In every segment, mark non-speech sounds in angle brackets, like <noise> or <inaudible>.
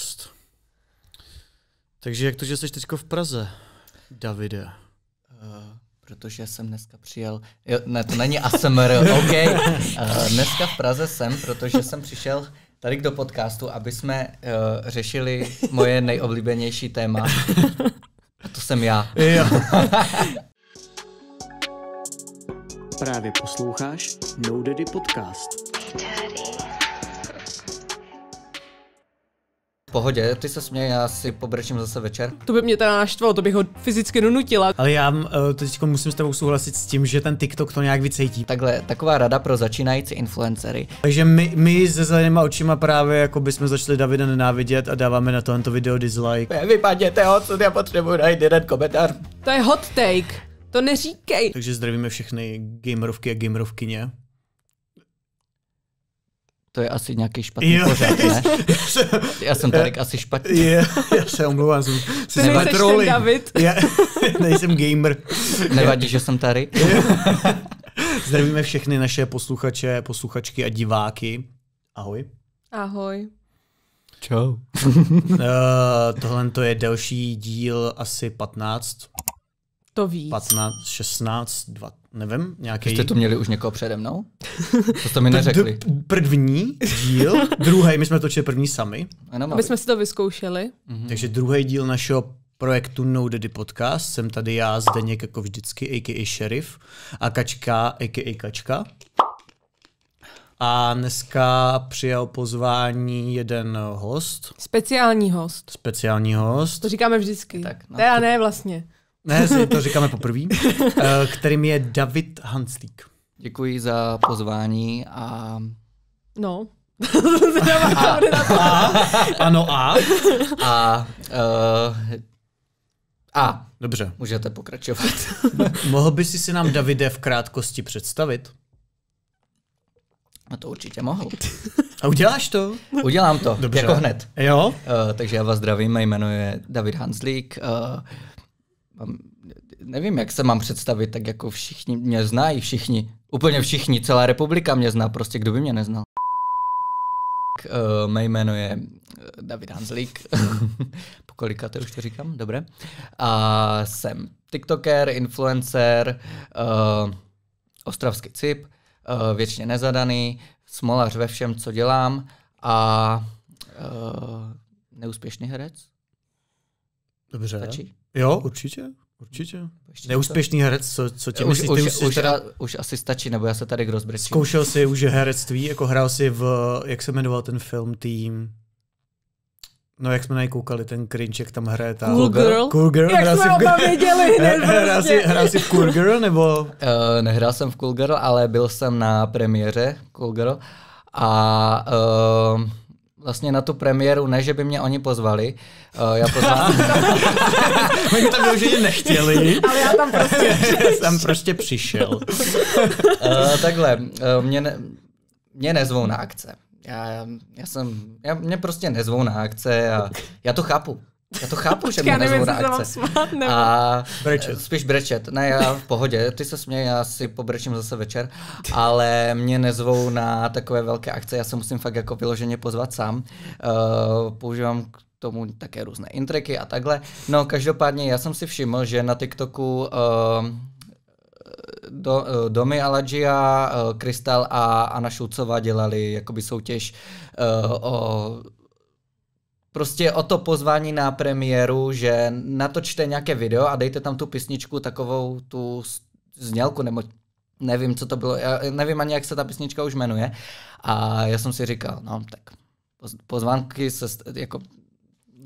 podcast. Takže jak to, že jsi teďko v Praze, Davide? Uh, protože jsem dneska přijel, jo, ne, to není ASMR, <laughs> OK. Uh, dneska v Praze jsem, protože jsem přišel tady do podcastu, aby jsme uh, řešili moje nejoblíbenější téma. A to jsem já. Jo. Právě posloucháš No Daddy Podcast. Pohodě, ty se směj, já si pobrečím zase večer. To by mě teda naštvalo, to bych ho fyzicky donutila. Ale já uh, teď musím s tebou souhlasit s tím, že ten TikTok to nějak vycejtí. Takhle, taková rada pro začínající influencery. Takže my, my se zelenýma očima právě jako bychom začali Davida nenávidět a dáváme na tohle video dislike. Vypadněte odsud, já potřebuji najít jeden komentář. To je hot take. To neříkej. Takže zdravíme všechny gamerovky a gamerovkyně. To je asi nějaký špatný jo. pořád, ne? <laughs> Já jsem tady asi špatný. Je, já se omlouvám. Jsem, <laughs> Ty nejseš ten David. <laughs> Já nejsem gamer. Nevadí, že jsem tady. Zdravíme všechny naše posluchače, posluchačky a diváky. Ahoj. Ahoj. Čau. uh, tohle to je další díl asi 15. To víc. 15, 16, 2, nevím, nějaký. Jste to měli už někoho přede mnou? To jste mi <laughs> neřekli. První díl, druhý, my jsme točili první sami. Ano, Aby jsme si to vyzkoušeli. Mhm. Takže druhý díl našeho projektu No Daddy Podcast. Jsem tady já, Zdeněk jako vždycky, a.k.a. Sheriff, a Kačka, a.k.a. Kačka. A dneska přijal pozvání jeden host. Speciální host. Speciální host. To říkáme vždycky. Tak, no. Teda ne vlastně. Ne, to říkáme poprvé. <laughs> Eh, kterým je David Hanslík. Děkuji za pozvání a... No. a, a, ano a? A, uh, a. Dobře. Můžete pokračovat. <laughs> Mohl by si si nám Davide v krátkosti představit? No to určitě mohu. A uděláš to? Udělám to, Dobře. jako hned. Jo? Uh, takže já vás zdravím, mé jméno je David Hanslík. Uh, nevím, jak se mám představit, tak jako všichni mě znají, všichni, úplně všichni, celá republika mě zná, prostě kdo by mě neznal. Uh, mé jméno je eh, David Hanzlík, <laughs> po kolikáte už to říkám, dobré. A jsem tiktoker, influencer, uh, ostravský cip, uh, věčně nezadaný, smolař ve všem, co dělám a uh, neúspěšný herec. Dobře. Stačí? Jo, určitě. Určitě. Ještě Neúspěšný to? herec, co, co tě už, myslíš? Už, už, už, teda, už asi stačí, nebo já se tady rozbrečím. Zkoušel jsi už herectví, jako hrál si v, jak se jmenoval ten film, tým, No jak jsme na koukali, ten cringe, jak tam hraje ta... Cool Girl? Cool Girl? Jak jsme oba věděli <laughs> hrál, jsi, hrál jsi v Cool Girl, nebo... Uh, nehrál jsem v Cool Girl, ale byl jsem na premiéře Cool Girl a uh, vlastně na tu premiéru, ne, že by mě oni pozvali. Uh, já poznám... <laughs> Oni tam vyloženě nechtěli. Ale já tam prostě <laughs> jsem prostě přišel. uh, takhle, uh, mě, ne, mě nezvou na akce. Já, já jsem, já, mě prostě nezvou na akce a já to chápu. Já to chápu, že mě nezvou na akce. Smát, a brečet. Spíš brečet. Ne, já v pohodě, ty se směj, já si pobrečím zase večer, ale mě nezvou na takové velké akce, já se musím fakt jako vyloženě pozvat sám. Uh, používám k tomu také různé intriky a takhle. No, každopádně já jsem si všiml, že na TikToku uh, do, Domy Aladžia, Krystal a Anna Šulcová dělali jakoby soutěž uh, o prostě o to pozvání na premiéru, že natočte nějaké video a dejte tam tu písničku, takovou tu znělku, nebo nevím, co to bylo, já nevím ani, jak se ta písnička už jmenuje. A já jsem si říkal, no tak pozvánky se jako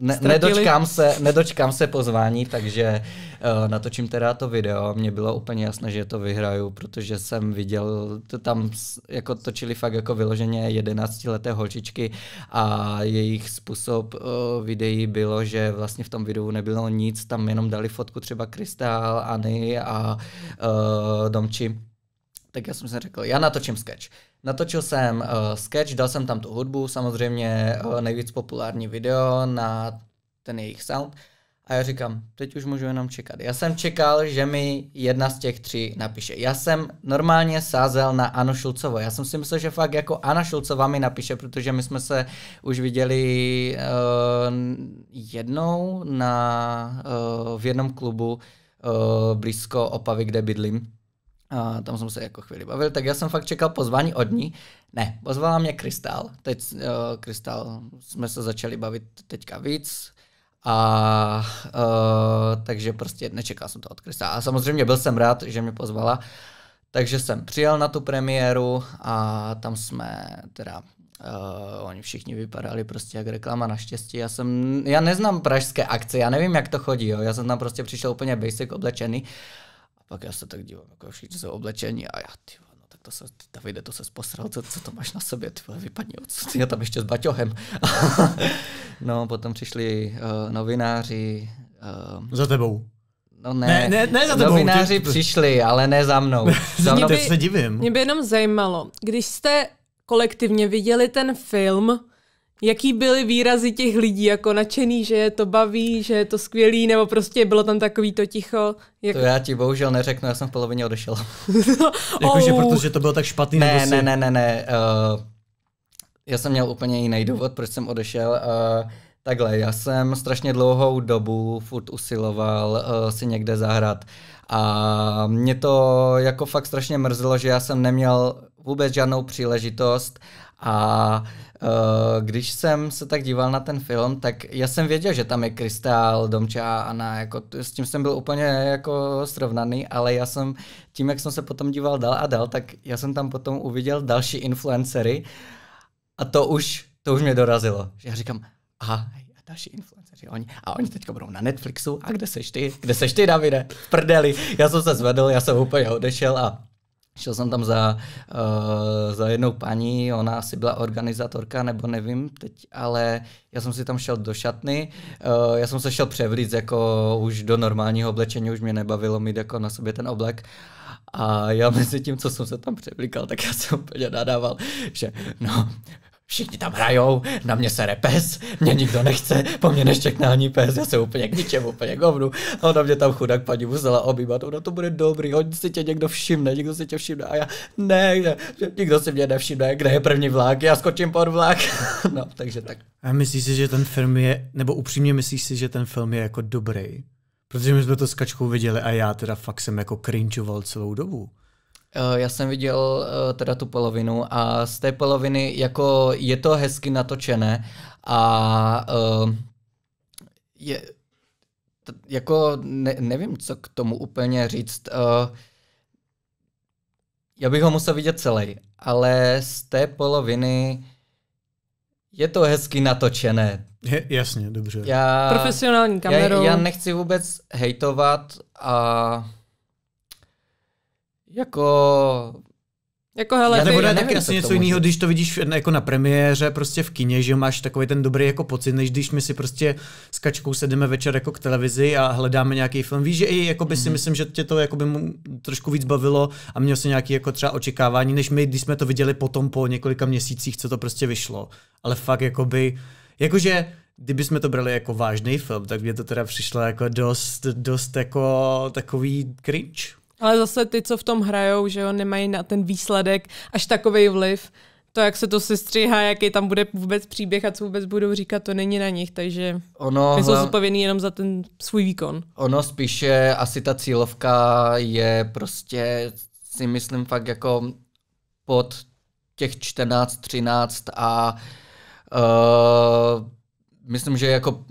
ne, nedočkám, se, nedočkám se pozvání, takže uh, natočím teda to video. Mně bylo úplně jasné, že to vyhraju, protože jsem viděl, to tam jako točili fakt jako vyloženě 11 leté holčičky a jejich způsob uh, videí bylo, že vlastně v tom videu nebylo nic, tam jenom dali fotku třeba Kristál, Ani a uh, Domči. Tak já jsem si řekl, já natočím sketch. Natočil jsem uh, sketch, dal jsem tam tu hudbu, samozřejmě uh, nejvíc populární video na ten jejich sound A já říkám, teď už můžu jenom čekat. Já jsem čekal, že mi jedna z těch tří napíše. Já jsem normálně sázel na Anu Šulcovou. Já jsem si myslel, že fakt jako Anna Šulcová mi napíše, protože my jsme se už viděli uh, jednou na, uh, v jednom klubu uh, blízko Opavy, kde bydlím. A tam jsem se jako chvíli bavil, tak já jsem fakt čekal pozvání od ní. Ne, pozvala mě Kristál. Teď uh, Kristál jsme se začali bavit teďka víc, a uh, takže prostě nečekal jsem to od Krista. A samozřejmě byl jsem rád, že mě pozvala. Takže jsem přijel na tu premiéru a tam jsme teda Uh, oni všichni vypadali prostě jak reklama naštěstí. Já jsem, já neznám pražské akce, já nevím, jak to chodí, jo. Já jsem tam prostě přišel úplně basic oblečený pak já se tak dívám, jako všichni jsou oblečení a já, ty to se, Davide, to se posral, co, co to máš na sobě, ty vole, vypadni odsud, já tam ještě s baťohem. <laughs> no, potom přišli uh, novináři. Uh, za tebou. No ne, ne, ne, ne za tebou. Novináři ty... přišli, ale ne za mnou. <laughs> za mnou. Teď se divím. Mě by jenom zajímalo, když jste kolektivně viděli ten film, Jaký byly výrazy těch lidí, jako nadšený, že je to baví, že je to skvělý, nebo prostě bylo tam takový to ticho? Jak... To já ti bohužel neřeknu, já jsem v polovině odešel. <laughs> Jakože oh. protože to bylo tak špatný? Ne, nebo si... ne, ne, ne, ne. Uh, já jsem měl úplně jiný důvod, proč jsem odešel. Uh, takhle, já jsem strašně dlouhou dobu furt usiloval uh, si někde zahrát. A mě to jako fakt strašně mrzelo, že já jsem neměl vůbec žádnou příležitost a když jsem se tak díval na ten film, tak já jsem věděl, že tam je Kristál, Domča a Anna, jako s tím jsem byl úplně jako srovnaný, ale já jsem tím, jak jsem se potom díval dál a dál, tak já jsem tam potom uviděl další influencery a to už, to už mě dorazilo. Že já říkám, aha, další influenceři, oni, a oni teď budou na Netflixu, a kde seš ty? Kde seš ty, Davide? Prdeli. Já jsem se zvedl, já jsem úplně odešel a Šel jsem tam za, uh, za jednou paní, ona asi byla organizátorka, nebo nevím teď, ale já jsem si tam šel do šatny, uh, já jsem se šel převlít jako už do normálního oblečení, už mě nebavilo mít jako na sobě ten oblek. A já mezi tím, co jsem se tam převlíkal, tak já jsem úplně nadával, že no, všichni tam hrajou, na mě se repes, mě nikdo nechce, po mně neštěkne ani pes, já jsem úplně k ničemu, úplně govnu. A ona mě tam chudák paní musela obývat, ono to bude dobrý, hodně si tě někdo všimne, někdo si tě všimne a já ne, ne nikdo si mě nevšimne, kde je první vlak, já skočím pod vlak. <laughs> no, takže tak. A myslíš si, že ten film je, nebo upřímně myslíš si, že ten film je jako dobrý? Protože my jsme to s Kačkou viděli a já teda fakt jsem jako cringeoval celou dobu. Uh, já jsem viděl uh, teda tu polovinu a z té poloviny jako je to hezky natočené a uh, je jako ne, nevím, co k tomu úplně říct. Já bych ho musel vidět celý, ale z té poloviny je to hezky natočené. Je, jasně, dobře. Já, Profesionální kamerou. Já, já nechci vůbec hejtovat a jako jako hele, já nebo ne, tak asi něco jiného, když to vidíš jako na premiéře, prostě v kině, že máš takový ten dobrý jako pocit, než když my si prostě s kačkou sedíme večer jako k televizi a hledáme nějaký film. Víš, že i jako by si mm-hmm. myslím, že tě to jako by mu trošku víc bavilo a měl si nějaký jako třeba očekávání, než my, když jsme to viděli potom po několika měsících, co to prostě vyšlo. Ale fakt jako by, jakože kdyby jsme to brali jako vážný film, tak mě to teda přišlo jako dost, dost jako takový cringe. Ale zase ty, co v tom hrajou, že jo, nemají na ten výsledek až takový vliv. To, jak se to sestříhá, jaký tam bude vůbec příběh a co vůbec budou říkat, to není na nich, takže ono, jsou zodpovědní jenom za ten svůj výkon. Ono spíše asi ta cílovka je prostě si myslím fakt jako pod těch 14, 13 a uh, myslím, že jako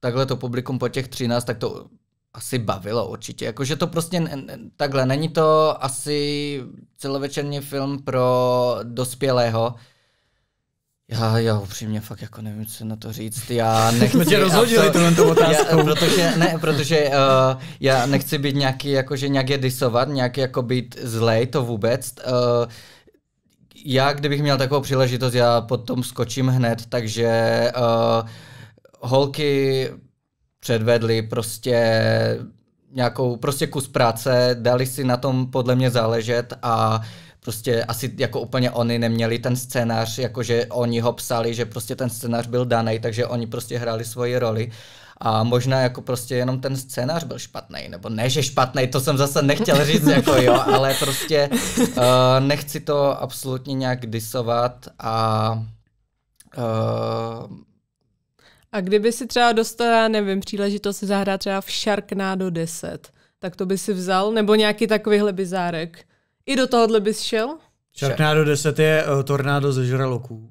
takhle to publikum po těch 13, tak to asi bavilo určitě. Jakože to prostě takhle, není to asi celovečerní film pro dospělého. Já, já upřímně fakt jako nevím, co na to říct. Já <laughs> nechci... Jsme tě rozhodili to, otázkou. <laughs> Já, protože, ne, protože uh, já nechci být nějaký, jakože nějak je disovat, nějaký jako být zlej, to vůbec. Uh, já, kdybych měl takovou příležitost, já potom skočím hned, takže uh, holky předvedli prostě nějakou prostě kus práce, dali si na tom podle mě záležet a prostě asi jako úplně oni neměli ten scénář, jakože oni ho psali, že prostě ten scénář byl daný, takže oni prostě hráli svoji roli. A možná jako prostě jenom ten scénář byl špatný, nebo ne, že špatný, to jsem zase nechtěl říct, jako jo, ale prostě uh, nechci to absolutně nějak disovat a uh, a kdyby si třeba dostala, nevím, příležitost si zahrát třeba v Sharknado 10, tak to by si vzal, nebo nějaký takovýhle bizárek. I do tohohle bys šel? Sharknado 10 je uh, tornádo ze žraloků.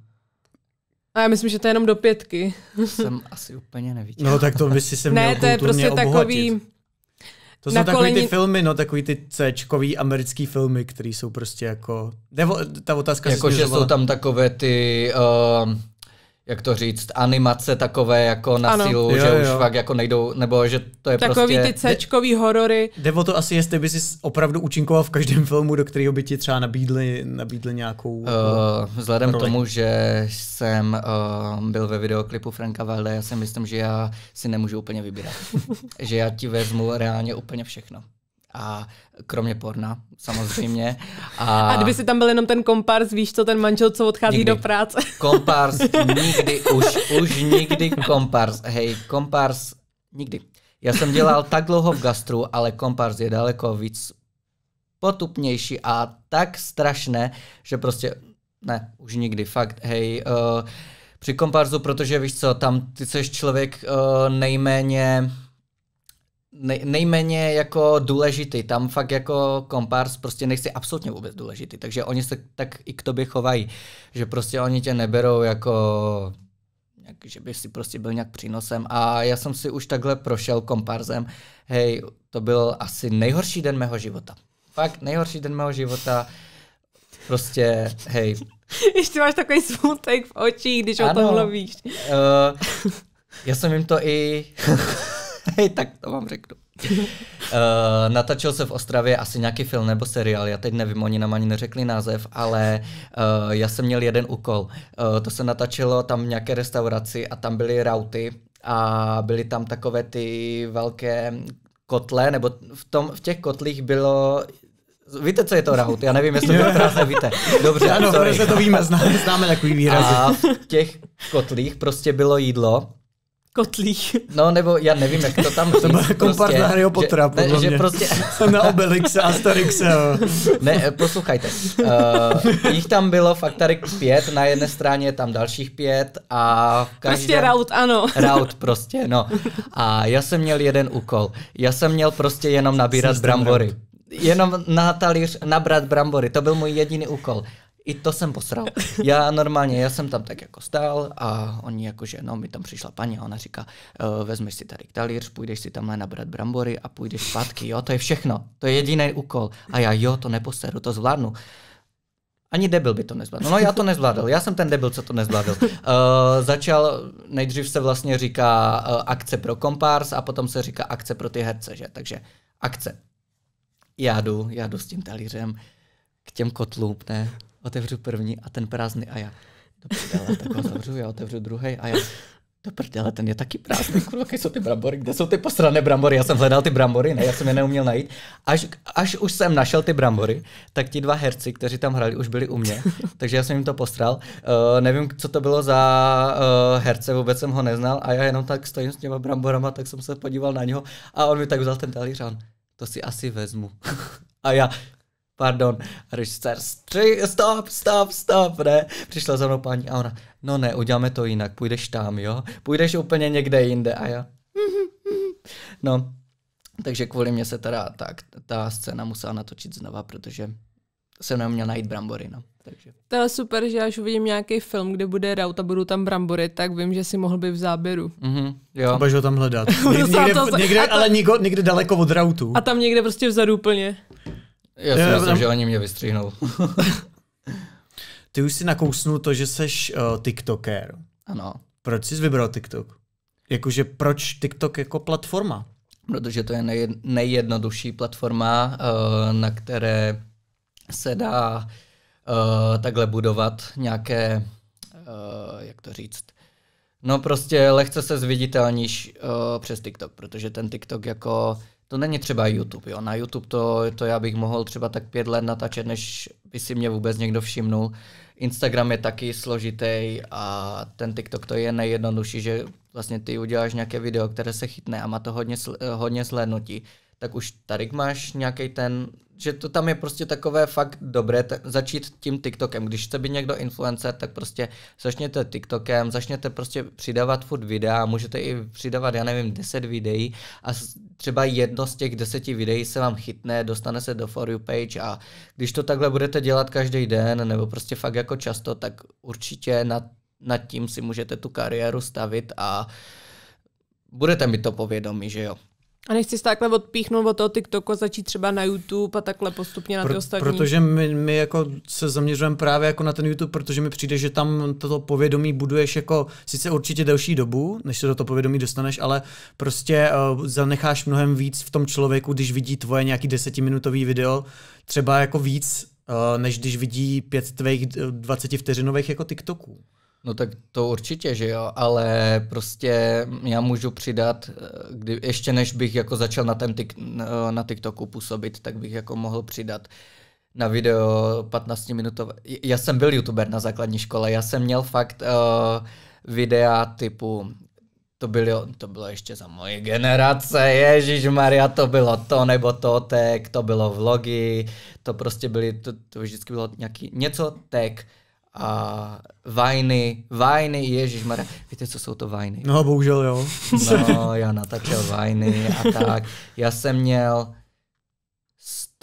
A já myslím, že to je jenom do pětky. Jsem asi úplně neviděl. No tak to by si se měl Ne, to je prostě obohatit. takový... To jsou takový koleni... ty filmy, no takový ty c americký filmy, které jsou prostě jako... Devo, ta otázka Jako, že jsou tam takové ty... Uh jak to říct, animace takové jako na ano. sílu, jo, že jo. už fakt jako nejdou, nebo že to je Takový prostě... ty cečkový horory. Jde o to asi, jestli by si opravdu účinkoval v každém filmu, do kterého by ti třeba nabídli, nabídli nějakou uh, Vzhledem k tomu, že jsem uh, byl ve videoklipu Franka Valda, já si myslím, že já si nemůžu úplně vybírat. <laughs> že já ti vezmu reálně úplně všechno a kromě porna, samozřejmě. A, <laughs> a kdyby si tam byl jenom ten kompars, víš co, ten manžel, co odchází nikdy. do práce. <laughs> Kompars, nikdy, už, už nikdy kompars. Hej, kompars, nikdy. Já jsem dělal tak dlouho v gastru, ale kompars je daleko víc potupnější a tak strašné, že prostě ne, už nikdy, fakt, hej, uh, při komparzu, protože víš co, tam ty jsi člověk uh, nejméně nej, nejméně jako důležitý. Tam fakt jako kompars prostě nejsi absolutně vůbec důležitý. Takže oni se tak i k tobě chovají, že prostě oni tě neberou jako jak, že by si prostě byl nějak přínosem. A já jsem si už takhle prošel komparzem. Hej, to byl asi nejhorší den mého života. Fakt nejhorší den mého života. Prostě, hej. <laughs> Ještě máš takový smutek v očích, když ano, o tom mluvíš. Uh, já jsem jim to i... <laughs> Hej, <laughs> tak to vám řeknu. Uh, <laughs> natačil se v Ostravě asi nějaký film nebo seriál, já teď nevím, oni nám ani neřekli název, ale uh, já jsem měl jeden úkol. Uh, to se natačilo tam v nějaké restauraci a tam byly rauty a byly tam takové ty velké kotle, nebo v, tom, v těch kotlích bylo Víte, co je to raut? Já nevím, jestli to krásně <laughs> víte. Dobře, ano, sorry. to víme, známe, známe takový výraz. A v těch kotlích prostě bylo jídlo kotlích. No, nebo já nevím, jak to tam <laughs> říct. To byl kompart prostě, na Harryho Pottera, že, ne, že prostě... <laughs> na Obelixe, Asterixe. ne, poslouchajte. Uh, jich tam bylo fakt tady pět, na jedné straně tam dalších pět a každém... Prostě raut, ano. Raut prostě, no. A já jsem měl jeden úkol. Já jsem měl prostě jenom nabírat brambory. Jenom na talíř nabrat brambory, to byl můj jediný úkol. I to jsem posral. Já normálně, já jsem tam tak jako stál a oni jakože, no mi tam přišla paní a ona říká, uh, vezmeš si tady talíř, půjdeš si tamhle nabrat brambory a půjdeš zpátky, jo, to je všechno. To je jediný úkol. A já, jo, to neposeru, to zvládnu. Ani debil by to nezvládl. No já to nezvládl, já jsem ten debil, co to nezvládl. Uh, začal, nejdřív se vlastně říká uh, akce pro kompárs a potom se říká akce pro ty herce, že? Takže akce. Já jdu, já jdu s tím talířem k těm kotlům, ne? Otevřu první a ten prázdný a já, do prdele, tak ho zavřu, já otevřu druhý a já, do prdele, ten je taky prázdný, kurva, kde jsou ty brambory, kde jsou ty posrané brambory, já jsem hledal ty brambory, ne, já jsem je neuměl najít. Až, až už jsem našel ty brambory, tak ti dva herci, kteří tam hrali, už byli u mě, <laughs> takže já jsem jim to postral. Uh, nevím, co to bylo za uh, herce, vůbec jsem ho neznal a já jenom tak stojím s těma bramborama, tak jsem se podíval na něho a on mi tak vzal ten talíř a on, to si asi vezmu. <laughs> a já, pardon, režisér, stop, stop, stop, ne. Přišla za mnou paní a ona, no ne, uděláme to jinak, půjdeš tam, jo, půjdeš úplně někde jinde a já, no, takže kvůli mě se teda tak ta scéna musela natočit znova, protože jsem neuměl najít brambory, no. Takže. To je super, že až uvidím nějaký film, kde bude raut a budou tam brambory, tak vím, že si mohl být v záběru. Mm-hmm, jo. Budeš ho tam hledat. <laughs> někde, někde, to... ale někde, někde daleko od rautu. A tam někde prostě vzadu úplně. Já si myslím, že oni mě vystřihnou. <laughs> Ty už si nakousnul to, že seš uh, TikToker. Ano. Proč jsi vybral TikTok? Jakože proč TikTok jako platforma? Protože to je nej, nejjednodušší platforma, uh, na které se dá uh, takhle budovat nějaké, uh, jak to říct, No prostě lehce se zviditelníš uh, přes TikTok, protože ten TikTok jako, to není třeba YouTube, jo. Na YouTube to, to já bych mohl třeba tak pět let natáčet, než by si mě vůbec někdo všimnul. Instagram je taky složitý a ten TikTok to je nejjednodušší, že vlastně ty uděláš nějaké video, které se chytne a má to hodně, hodně slednutí, tak už tady máš nějaký ten že to tam je prostě takové fakt dobré t- začít tím TikTokem. Když chce být někdo influencer, tak prostě začněte TikTokem, začněte prostě přidávat furt videa, můžete i přidávat, já nevím, 10 videí a třeba jedno z těch deseti videí se vám chytne, dostane se do For You page a když to takhle budete dělat každý den nebo prostě fakt jako často, tak určitě nad, nad tím si můžete tu kariéru stavit a budete mít to povědomí, že jo. A nechci se takhle odpíchnout od toho TikToku a začít třeba na YouTube a takhle postupně na ty Pro, ostatní. Protože my, my jako se zaměřujeme právě jako na ten YouTube, protože mi přijde, že tam toto povědomí buduješ jako sice určitě delší dobu, než se do toho povědomí dostaneš, ale prostě uh, zanecháš mnohem víc v tom člověku, když vidí tvoje nějaký desetiminutový video, třeba jako víc, uh, než když vidí pět tvých 20 vteřinových jako TikToků. No tak to určitě, že jo, ale prostě já můžu přidat, eh, kdy, ještě než bych jako začal na, ten tik, na TikToku působit, tak bych jako mohl přidat na video 15 minutové. Já jsem byl youtuber na základní škole, já jsem měl fakt uh, videa typu to bylo, to bylo ještě za moje generace, Ježíš Maria, to bylo to nebo to tech, to bylo vlogy, to prostě byly, to, to vždycky bylo nějaký, něco tech, a vajny, vajny, Ježíš Maria. Víte, co jsou to vajny? No, bohužel jo. No, já natáčel vajny a tak. Já jsem měl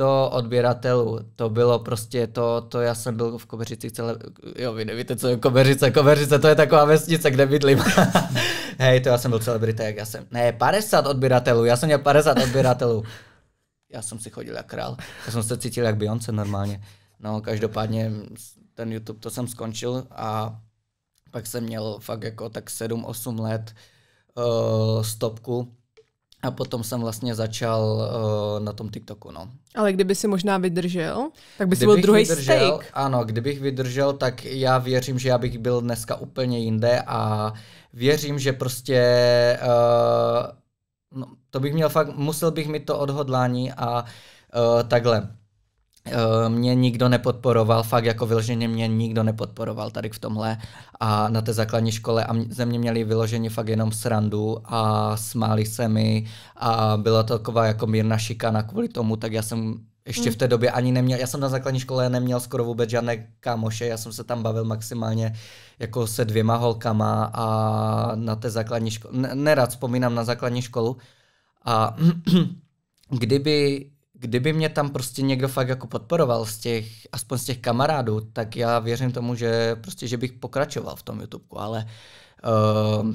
100 odběratelů. To bylo prostě to, to já jsem byl v Kobeřici celé, jo, vy nevíte, co je Kobeřice. Kobeřice to je taková vesnice, kde bydlím. <laughs> Hej, to já jsem byl celebrita, jak já jsem, ne, 50 odběratelů, já jsem měl 50 odběratelů. Já jsem si chodil jak král. Já jsem se cítil jak Beyoncé normálně. No, každopádně ten YouTube, to jsem skončil a pak jsem měl fakt jako tak 7-8 let uh, stopku a potom jsem vlastně začal uh, na tom TikToku, no. Ale kdyby si možná vydržel, tak by si byl druhý steak. Ano, kdybych vydržel, tak já věřím, že já bych byl dneska úplně jinde a věřím, že prostě uh, no, to bych měl fakt, musel bych mít to odhodlání a uh, takhle. Eh, mě nikdo nepodporoval, fakt jako vyloženě mě nikdo nepodporoval tady v tomhle a na té základní škole a ze mě měli vyloženě fakt jenom srandu a smáli se mi a byla to taková jako mírná šikana kvůli tomu, tak já jsem ještě hmm. v té době ani neměl, já jsem na základní škole neměl skoro vůbec žádné kámoše, já jsem se tam bavil maximálně jako se dvěma holkama a na té základní škole, nerad vzpomínám na základní školu a <clears throat> kdyby kdyby mě tam prostě někdo fakt jako podporoval z těch, aspoň z těch kamarádů, tak já věřím tomu, že prostě, že bych pokračoval v tom YouTube, ale uh,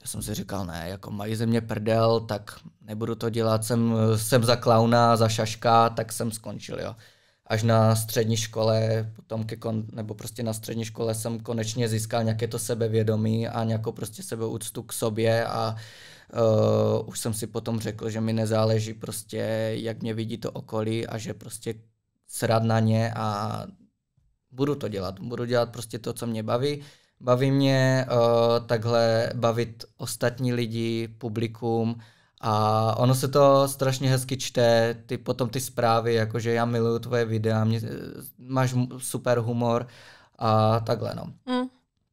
já jsem si říkal, ne, jako mají ze mě prdel, tak nebudu to dělat, jsem, jsem za klauna, za šaška, tak jsem skončil, jo. Až na střední škole, potom ke kon, nebo prostě na střední škole jsem konečně získal nějaké to sebevědomí a nějakou prostě sebeúctu k sobě a uh, Uh, už jsem si potom řekl, že mi nezáleží prostě, jak mě vidí to okolí a že prostě srad na ně a budu to dělat. Budu dělat prostě to, co mě baví. Baví mě uh, takhle bavit ostatní lidi, publikum a ono se to strašně hezky čte, ty potom ty zprávy, jakože já miluju tvoje videa, mě, máš super humor a takhle no. Mm.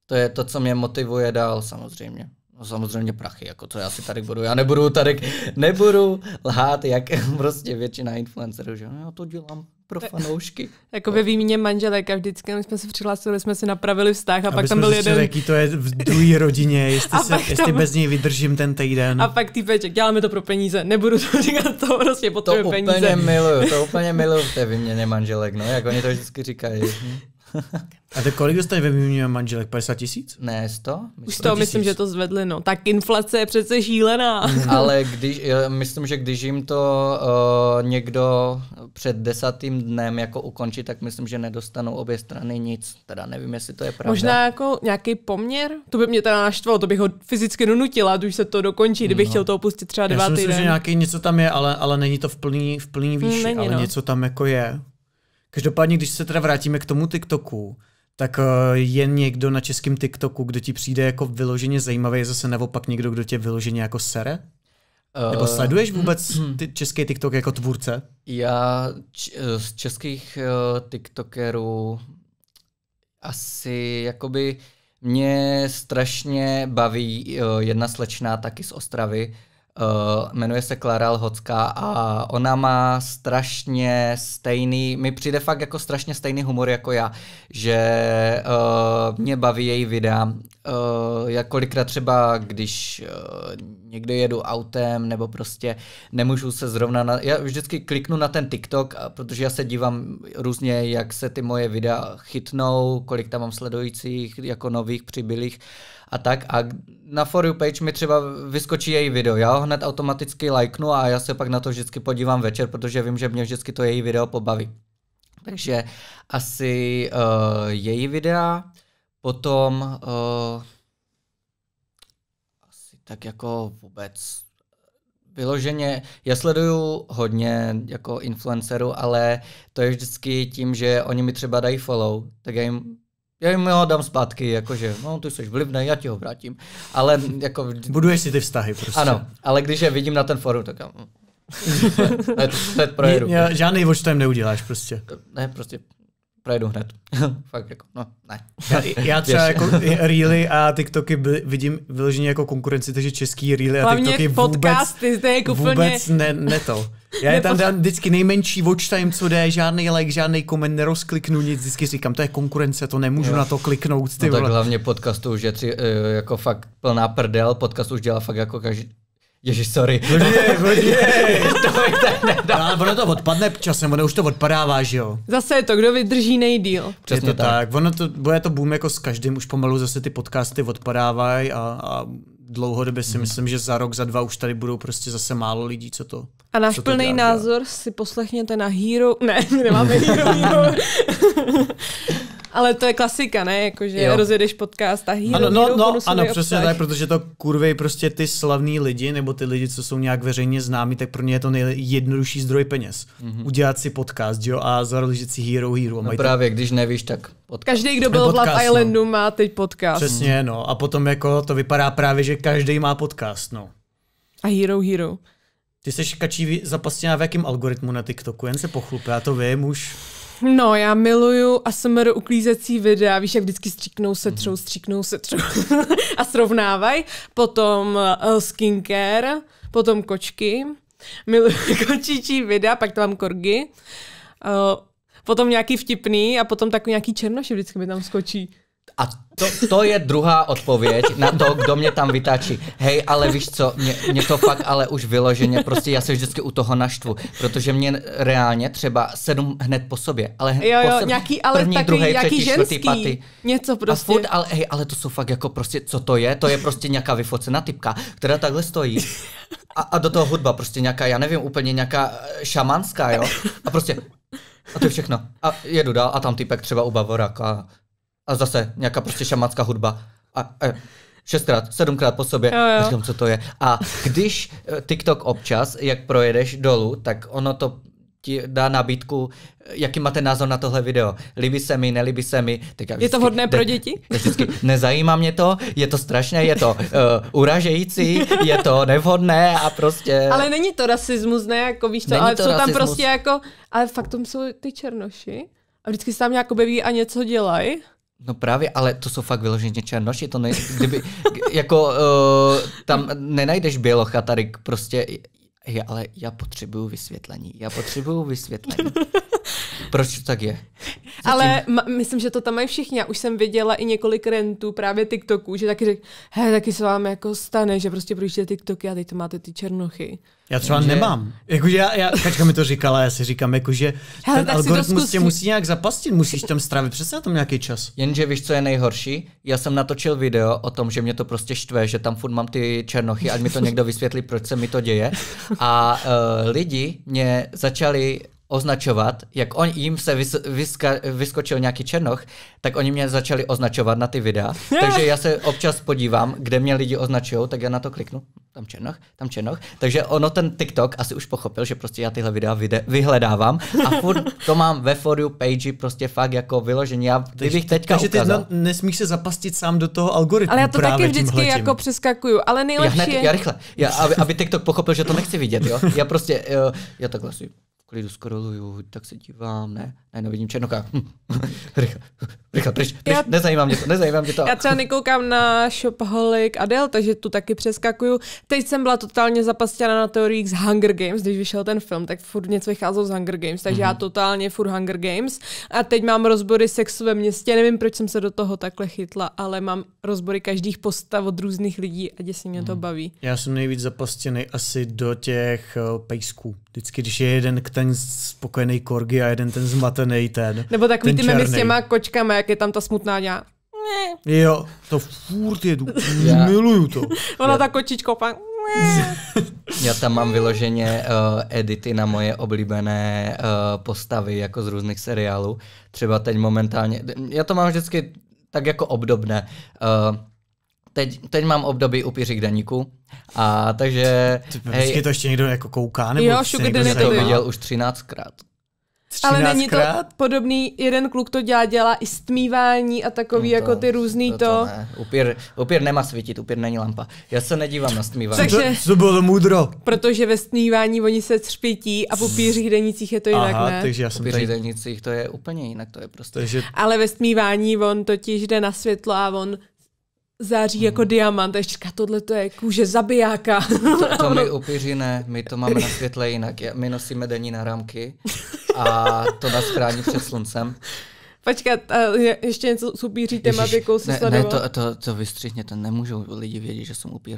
To je to, co mě motivuje dál samozřejmě. No samozřejmě prachy, jako to já si tady budu, já nebudu tady, nebudu lhát, jak <laughs> prostě většina influencerů, že já to dělám pro fanoušky. jako ve výměně manželek a vždycky, my jsme se přihlásili, jsme si napravili vztah a Aby pak tam byl jeden... jaký to je v druhé rodině, <laughs> jestli, se, jestli tam... bez něj vydržím ten týden. A pak týpeček, děláme to pro peníze, nebudu to <laughs> říkat, to prostě potřebuje peníze. To úplně miluju, to úplně miluju v té výměně manželek, no, jak oni to vždycky říkají. A to kolik dostane ve výměně manželek? 50 tisíc? Ne, 100? Myslím. Už to myslím, že to zvedli, no. Tak inflace je přece šílená. <laughs> Ale když, myslím, že když jim to uh, někdo před desátým dnem jako ukončí, tak myslím, že nedostanou obě strany nic. Teda nevím, jestli to je pravda. Možná jako nějaký poměr? To by mě teda naštvalo, to bych ho fyzicky donutila, když se to dokončí, kdybych no. chtěl to opustit třeba devátý Já si myslím, den. že nějaký něco tam je, ale, ale není to v plný, v plný výši, není, ale no. něco tam jako je. Každopádně, když se teda vrátíme k tomu TikToku, tak uh, je někdo na českém TikToku, kdo ti přijde jako vyloženě zajímavý, je zase naopak někdo, kdo tě vyloženě jako sere? Uh, Nebo sleduješ vůbec ty český TikTok jako tvůrce? Já č- z českých uh, TikTokerů asi jakoby mě strašně baví uh, jedna slečna taky z Ostravy, Uh, jmenuje se Klara Lhocká a ona má strašně stejný, mi přijde fakt jako strašně stejný humor jako já, že uh, mě baví její videa. Uh, jak kolikrát třeba, když uh, někde jedu autem nebo prostě nemůžu se zrovna, na, já vždycky kliknu na ten TikTok, protože já se dívám různě, jak se ty moje videa chytnou, kolik tam mám sledujících, jako nových přibylých a tak. A na For You page mi třeba vyskočí její video, já ho hned automaticky lajknu a já se pak na to vždycky podívám večer, protože vím, že mě vždycky to její video pobaví. Takže asi uh, její videa, potom uh, asi tak jako vůbec vyloženě, já sleduju hodně jako influencerů, ale to je vždycky tím, že oni mi třeba dají follow, tak já jim já jim ho dám zpátky, jakože, no ty jsi vlivný, já ti ho vrátím. Ale jako... <laughs> Buduješ si ty vztahy prostě. Ano, ale když je vidím na ten forum, tak já... hned projedu. Žádný watch time neuděláš prostě. Ne, prostě projedu hned. <laughs> Fakt jako, no, ne. Já, já třeba jako Reely a TikToky vidím vyloženě jako konkurenci, takže český Reely a Hlavně TikToky podcasty, vůbec, jako vůbec ne, ne to. Já je tam dám vždycky nejmenší watch time, co jde, žádný like, žádný koment, nerozkliknu nic, vždycky říkám, to je konkurence, to nemůžu jo. na to kliknout. Ty no tak hlavně podcastu už je tři, eh, jako fakt plná prdel, podcast už dělá fakt jako každý, Ježíš, sorry. <laughs> To no, ono to odpadne časem, ono už to odpadává, že jo? Zase je to, kdo vydrží nejdíl. Přesně je to tak. tak. Ono to, bude to boom jako s každým, už pomalu zase ty podcasty odpadávají a, a dlouhodobě si hmm. myslím, že za rok, za dva už tady budou prostě zase málo lidí, co to A náš plný dělá, názor si poslechněte na Hero... Ne, <laughs> nemáme Hero, Hero. <laughs> Ale to je klasika, ne? Jakože jo. rozjedeš podcast a hero, ano, no, hero, no, ano přesně tak, protože to kurvej prostě ty slavní lidi, nebo ty lidi, co jsou nějak veřejně známí, tak pro ně je to nejjednodušší zdroj peněz. Mm-hmm. Udělat si podcast, jo, a založit si Hero Hero. No právě, to... když nevíš, tak podcast. Každý, kdo byl podcast, v Love Islandu, no. má teď podcast. Přesně, no. A potom jako to vypadá právě, že každý má podcast, no. A Hero Hero. Ty jsi kačí zapastěná v jakém algoritmu na TikToku, jen se pochlup, já to vím už. No, já miluju ASMR uklízecí videa, víš, jak vždycky stříknou se třou, stříknou se třou <laughs> a srovnávaj. Potom uh, skincare, potom kočky, miluju <laughs> kočičí videa, pak tam mám korgy. Uh, potom nějaký vtipný a potom takový nějaký černoši vždycky mi tam skočí. A to, to je druhá odpověď na to, kdo mě tam vytáčí. Hej, ale víš co, mě, mě to fakt ale už vyloženě, prostě já se vždycky u toho naštvu, protože mě reálně třeba sedm hned po sobě, ale hned jo, jo, po sobě, nějaký, ale první, takový, druhý, třetí, ženský, paty. Něco prostě. A furt, ale, hej, ale to jsou fakt jako prostě, co to je? To je prostě nějaká vyfocená typka, která takhle stojí. A, a do toho hudba, prostě nějaká, já nevím, úplně nějaká eh, šamanská, jo? A prostě a to je všechno. A jedu dál a tam typek třeba u Bavoráka a zase nějaká prostě šamanská hudba. A, a šestkrát, sedmkrát po sobě. Jo, jo. Říkám, co to je. A když eh, TikTok občas, jak projedeš dolů, tak ono to ti dá nabídku, jaký máte názor na tohle video. Líbí se mi, nelíbí se mi. Tak vždycky, je to vhodné pro děti? <laughs> Vždycky, nezajímá mě to, je to strašné, je to uh, uražející, je to nevhodné a prostě... Ale není to rasismus, ne, jako víš co, ale jsou rasismus. tam prostě jako, ale fakt tom jsou ty černoši a vždycky se tam nějak objeví a něco dělají. No právě, ale to jsou fakt vyloženě černoši, to ne, kdyby, <laughs> jako uh, tam nenajdeš bělocha tady prostě, je, ale já potřebuju vysvětlení, já potřebuju vysvětlení. <laughs> Proč to tak je? Zatím... Ale ma- myslím, že to tam mají všichni. Já už jsem viděla i několik rentů právě TikToků, že taky řek, he, taky se vám jako stane, že prostě projížděte TikToky a teď to máte ty černochy. Já třeba že... nemám. Jakože já, já, Kačka mi to říkala, já si říkám, jakože Hele, ten algoritmus tě musí nějak zapastit, musíš tam strávit přesně na tom nějaký čas. Jenže víš, co je nejhorší? Já jsem natočil video o tom, že mě to prostě štve, že tam furt mám ty černochy, ať mi to někdo vysvětlí, proč se mi to děje. A uh, lidi mě začali označovat, jak on jim se vys, vyska, vyskočil nějaký černoch, tak oni mě začali označovat na ty videa. <laughs> Takže já se občas podívám, kde mě lidi označují, tak já na to kliknu. tam černoch, tam černoch. Takže ono ten TikTok asi už pochopil, že prostě já tyhle videa vide, vyhledávám a furt to mám ve for you page prostě fakt jako vyložení. Já kdybych teďka Takže ukázal, ty no, nesmíš se zapastit sám do toho algoritmu Ale já to taky vždycky tímhletím. jako přeskakuju, ale nejlepší já hned, je... já rychle, já, aby, aby TikTok pochopil, že to nechci vidět, jo. Já prostě, jo, já takhle si klidu scrolluju, tak se dívám, ne, ne, nevidím Černoka. <laughs> rychle, rychle, pryč, pryč, já, nezajímá mě to, nezajímá mě to. Já třeba nekoukám na Shopaholic Adele, takže tu taky přeskakuju. Teď jsem byla totálně zapastěna na teoriích z Hunger Games, když vyšel ten film, tak furt něco vycházelo z Hunger Games, takže mm-hmm. já totálně furt Hunger Games. A teď mám rozbory sexu ve městě, nevím, proč jsem se do toho takhle chytla, ale mám rozbory každých postav od různých lidí a děsně mě to mhm. baví. Já jsem nejvíc zapastěný asi do těch uh, pejsků. Vždycky, když je jeden ten spokojený korgi a jeden ten zmatený ten. Nebo takový ty memy s těma kočkama, jak je tam ta smutná dělá. Ne. Jo, to furt jedu. <laughs> Já. Miluju to. Ona ta kočičko pak. <laughs> Já tam mám vyloženě uh, edity na moje oblíbené uh, postavy, jako z různých seriálů. Třeba teď momentálně, já to mám vždycky tak jako obdobné. Uh, teď, teď mám období upířích deníku, a takže... Hej, to ještě někdo jako kouká? Nebo jo, Sugar Daddy to viděl už 13krát. Ale není to podobný, jeden kluk to dělá, dělá i stmívání a takový no to, jako ty různý to. to. to ne. Upír, upír nemá svítit, upír není lampa. Já se nedívám na stmívání. Takže, to, to bylo mudro. Protože ve stmívání oni se třpítí a po pířích denicích je to jinak, Aha, ne? takže já jsem tady... denicích to je úplně jinak, to je prostě. Takže... Ale ve stmívání on totiž jde na světlo a on září hmm. jako diamant. A ještě říká, tohle to je kůže zabijáka. To, to <laughs> my upíři ne, my to máme na světle jinak. My nosíme denní náramky a to nás chrání před sluncem. Počkat, ještě něco s upíří tematikou se ne, ne, to, to, to vystřihněte, nemůžou lidi vědět, že jsem upír.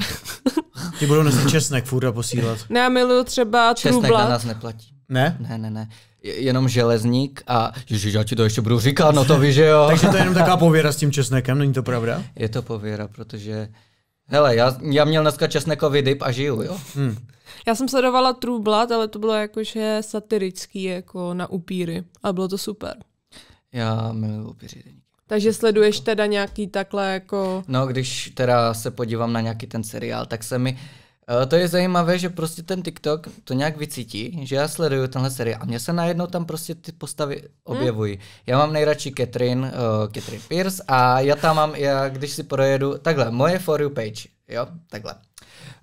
<laughs> Ty budou nosit česnek furt a posílat. Ne, já miluju třeba Česnek na nás neplatí. Ne? Ne, ne, ne jenom železník a ježiš, já ti to ještě budu říkat, no to víš, že jo. <laughs> Takže to je jenom taková pověra s tím česnekem, není to pravda? Je to pověra, protože hele, já, já měl dneska česnekový dip a žiju, jo. Hmm. Já jsem sledovala True Blood, ale to bylo jakože satirický, jako na upíry. A bylo to super. Já miluji upíry. Takže sleduješ teda nějaký takhle jako... No, když teda se podívám na nějaký ten seriál, tak se mi Uh, to je zajímavé, že prostě ten TikTok to nějak vycítí, že já sleduju tenhle seriál a mně se najednou tam prostě ty postavy objevují. Hmm. Já mám nejradši Catherine, uh, Catherine Pierce a já tam mám, já když si projedu, takhle, moje for you page, jo, takhle.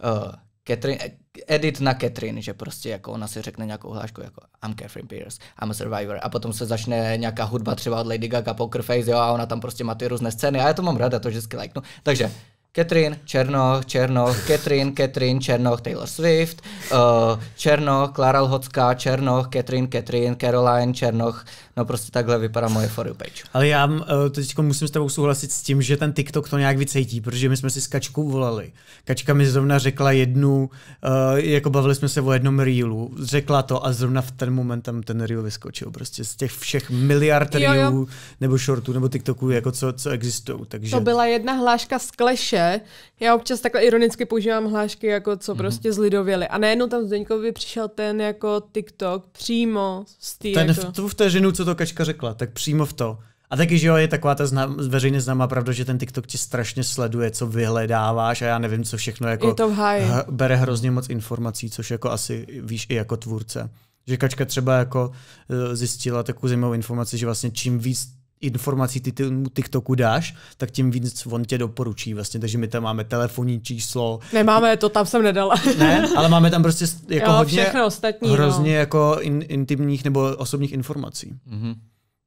Uh, Catherine, edit na Catherine, že prostě jako ona si řekne nějakou hlášku jako I'm Catherine Pierce, I'm a survivor a potom se začne nějaká hudba třeba od Lady Gaga, Poker Face, jo, a ona tam prostě má ty různé scény a já to mám ráda, to vždycky lajknu. Takže Catherine, Černoch, Černoch, Catherine, Catherine, Černoch, Taylor Swift, uh, Černoch, Klara Lhocká, Černoch, Catherine, Catherine, Caroline, Černoch, No prostě takhle vypadá moje for you page. Ale já uh, teď musím s tebou souhlasit s tím, že ten TikTok to nějak vycejtí, protože my jsme si s Kačkou volali. Kačka mi zrovna řekla jednu, uh, jako bavili jsme se o jednom reelu, řekla to a zrovna v ten moment tam ten reel vyskočil. Prostě z těch všech miliard reelů nebo shortů nebo TikToků, jako co, co existují. Takže... To byla jedna hláška z kleše. Já občas takhle ironicky používám hlášky, jako co mm-hmm. prostě zlidověli. A najednou tam Zdeňkovi přišel ten jako TikTok přímo z té Ten jako... v, tu vteřinu, co to Kačka řekla, tak přímo v to. A taky, že jo, je taková ta znám, veřejně známá pravda, že ten TikTok ti strašně sleduje, co vyhledáváš a já nevím, co všechno jako je to v h- bere hrozně moc informací, což jako asi víš i jako tvůrce. Že Kačka třeba jako uh, zjistila takovou zajímavou informaci, že vlastně čím víc informací ty tomu TikToku dáš, tak tím víc on tě doporučí vlastně, takže my tam máme telefonní číslo. Nemáme, to tam jsem nedala. ne, ale máme tam prostě jako jo, hodně ostatní, hrozně no. jako in, intimních nebo osobních informací. Mm-hmm.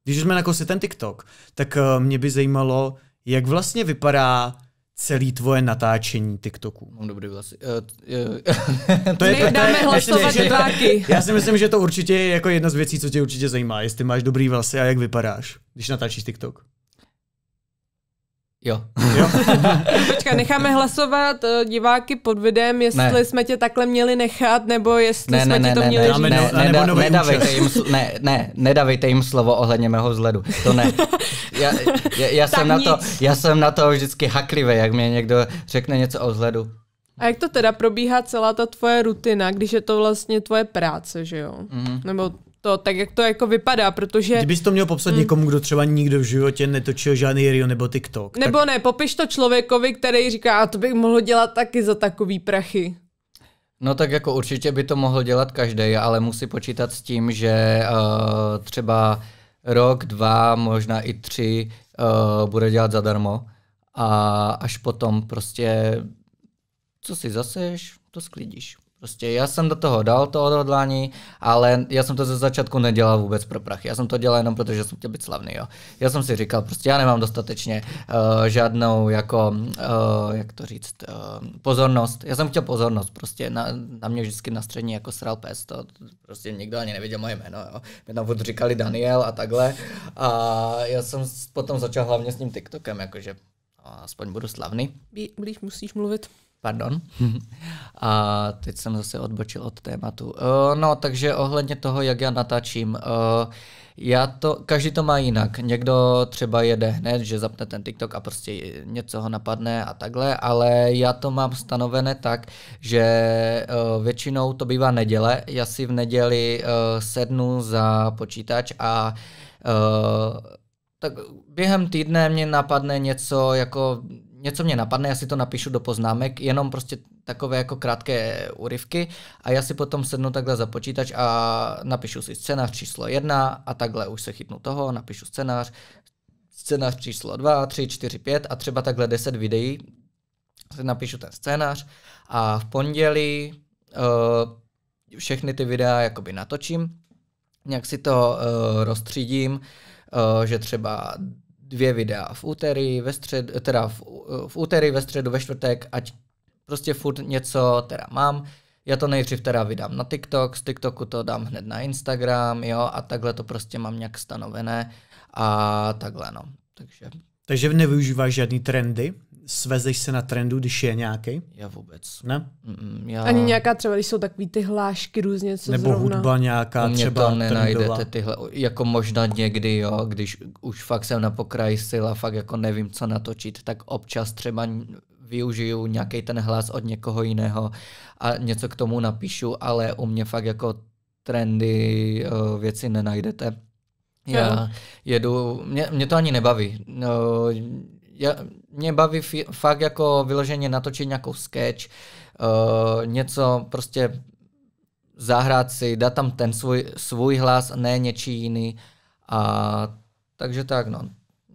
Když jsme na konci ten TikTok, tak uh, mě by zajímalo, jak vlastně vypadá celý tvoje natáčení TikToku. Mám dobrý vlasy. Uh, to je, <laughs> to, dáme hlasovat diváky. <laughs> Já si myslím, že to určitě je jako jedna z věcí, co tě určitě zajímá, jestli máš dobrý vlasy a jak vypadáš, když natáčíš TikTok. Jo. jo? <laughs> Počkej, necháme hlasovat uh, diváky pod videem, jestli ne. jsme tě takhle měli nechat, nebo jestli ne, jsme ne, ti to ne, měli ne, říct. Ne, ne, ne, ne, nedavejte jim, ne, ne, nedavejte jim slovo ohledně mého vzhledu. To ne. <laughs> Já, já, já, jsem, na to, já jsem na to vždycky haklivý, jak mě někdo řekne něco o vzhledu. A jak to teda probíhá celá ta tvoje rutina, když je to vlastně tvoje práce, že jo? Mm-hmm. Nebo to, tak jak to jako vypadá, protože... Kdybys to měl popsat hmm. někomu, kdo třeba nikdo v životě netočil žádný Reel nebo TikTok. Nebo tak... ne, popiš to člověkovi, který říká, a to bych mohl dělat taky za takový prachy. No tak jako určitě by to mohl dělat každý, ale musí počítat s tím, že uh, třeba rok, dva, možná i tři uh, bude dělat zadarmo a až potom prostě co si zaseš, to sklidíš. Prostě já jsem do toho dal to odhodlání, ale já jsem to ze začátku nedělal vůbec pro prachy. Já jsem to dělal jenom protože jsem chtěl být slavný. Jo. Já jsem si říkal, prostě já nemám dostatečně uh, žádnou, jako, uh, jak to říct, uh, pozornost. Já jsem chtěl pozornost, prostě na, na mě vždycky na střední jako sral pes, to prostě nikdo ani nevěděl moje jméno. Jo. Mě tam říkali Daniel a takhle. A já jsem potom začal hlavně s tím TikTokem, jakože aspoň budu slavný. Blíž musíš mluvit. Pardon. A teď jsem zase odbočil od tématu. Uh, no, takže ohledně toho, jak já natáčím, uh, já to, každý to má jinak. Někdo třeba jede hned, že zapne ten TikTok a prostě něco ho napadne a takhle, ale já to mám stanovené tak, že uh, většinou to bývá neděle. Já si v neděli uh, sednu za počítač a uh, tak během týdne mě napadne něco jako něco mě napadne, já si to napíšu do poznámek, jenom prostě takové jako krátké úryvky a já si potom sednu takhle za počítač a napíšu si scénář číslo jedna a takhle už se chytnu toho, napíšu scénář, scénář číslo 2, 3, 4, 5 a třeba takhle 10 videí, si napíšu ten scénář a v pondělí uh, všechny ty videa jakoby natočím, nějak si to uh, rozstřídím, uh, že třeba dvě videa v úterý, ve střed, teda v, v úterý, ve středu, ve čtvrtek, ať prostě furt něco teda mám. Já to nejdřív teda vydám na TikTok, z TikToku to dám hned na Instagram, jo, a takhle to prostě mám nějak stanovené a takhle, no. Takže takže nevyužíváš žádný trendy? Svezeš se na trendu, když je nějaký? Já vůbec. Ne? Mm, já... Ani nějaká třeba, když jsou takový ty hlášky různě, co Nebo zrovna... hudba nějaká Mě třeba to nenajdete tyhle, jako možná někdy, jo, když už fakt jsem na pokraji sil a fakt jako nevím, co natočit, tak občas třeba využiju nějaký ten hlas od někoho jiného a něco k tomu napíšu, ale u mě fakt jako trendy uh, věci nenajdete. Já jedu, mě, mě to ani nebaví. No, já, mě baví fi, fakt jako vyloženě natočit nějakou sketch, uh, něco prostě zahrát si, dát tam ten svůj, svůj hlas, ne něčí jiný. A takže tak, no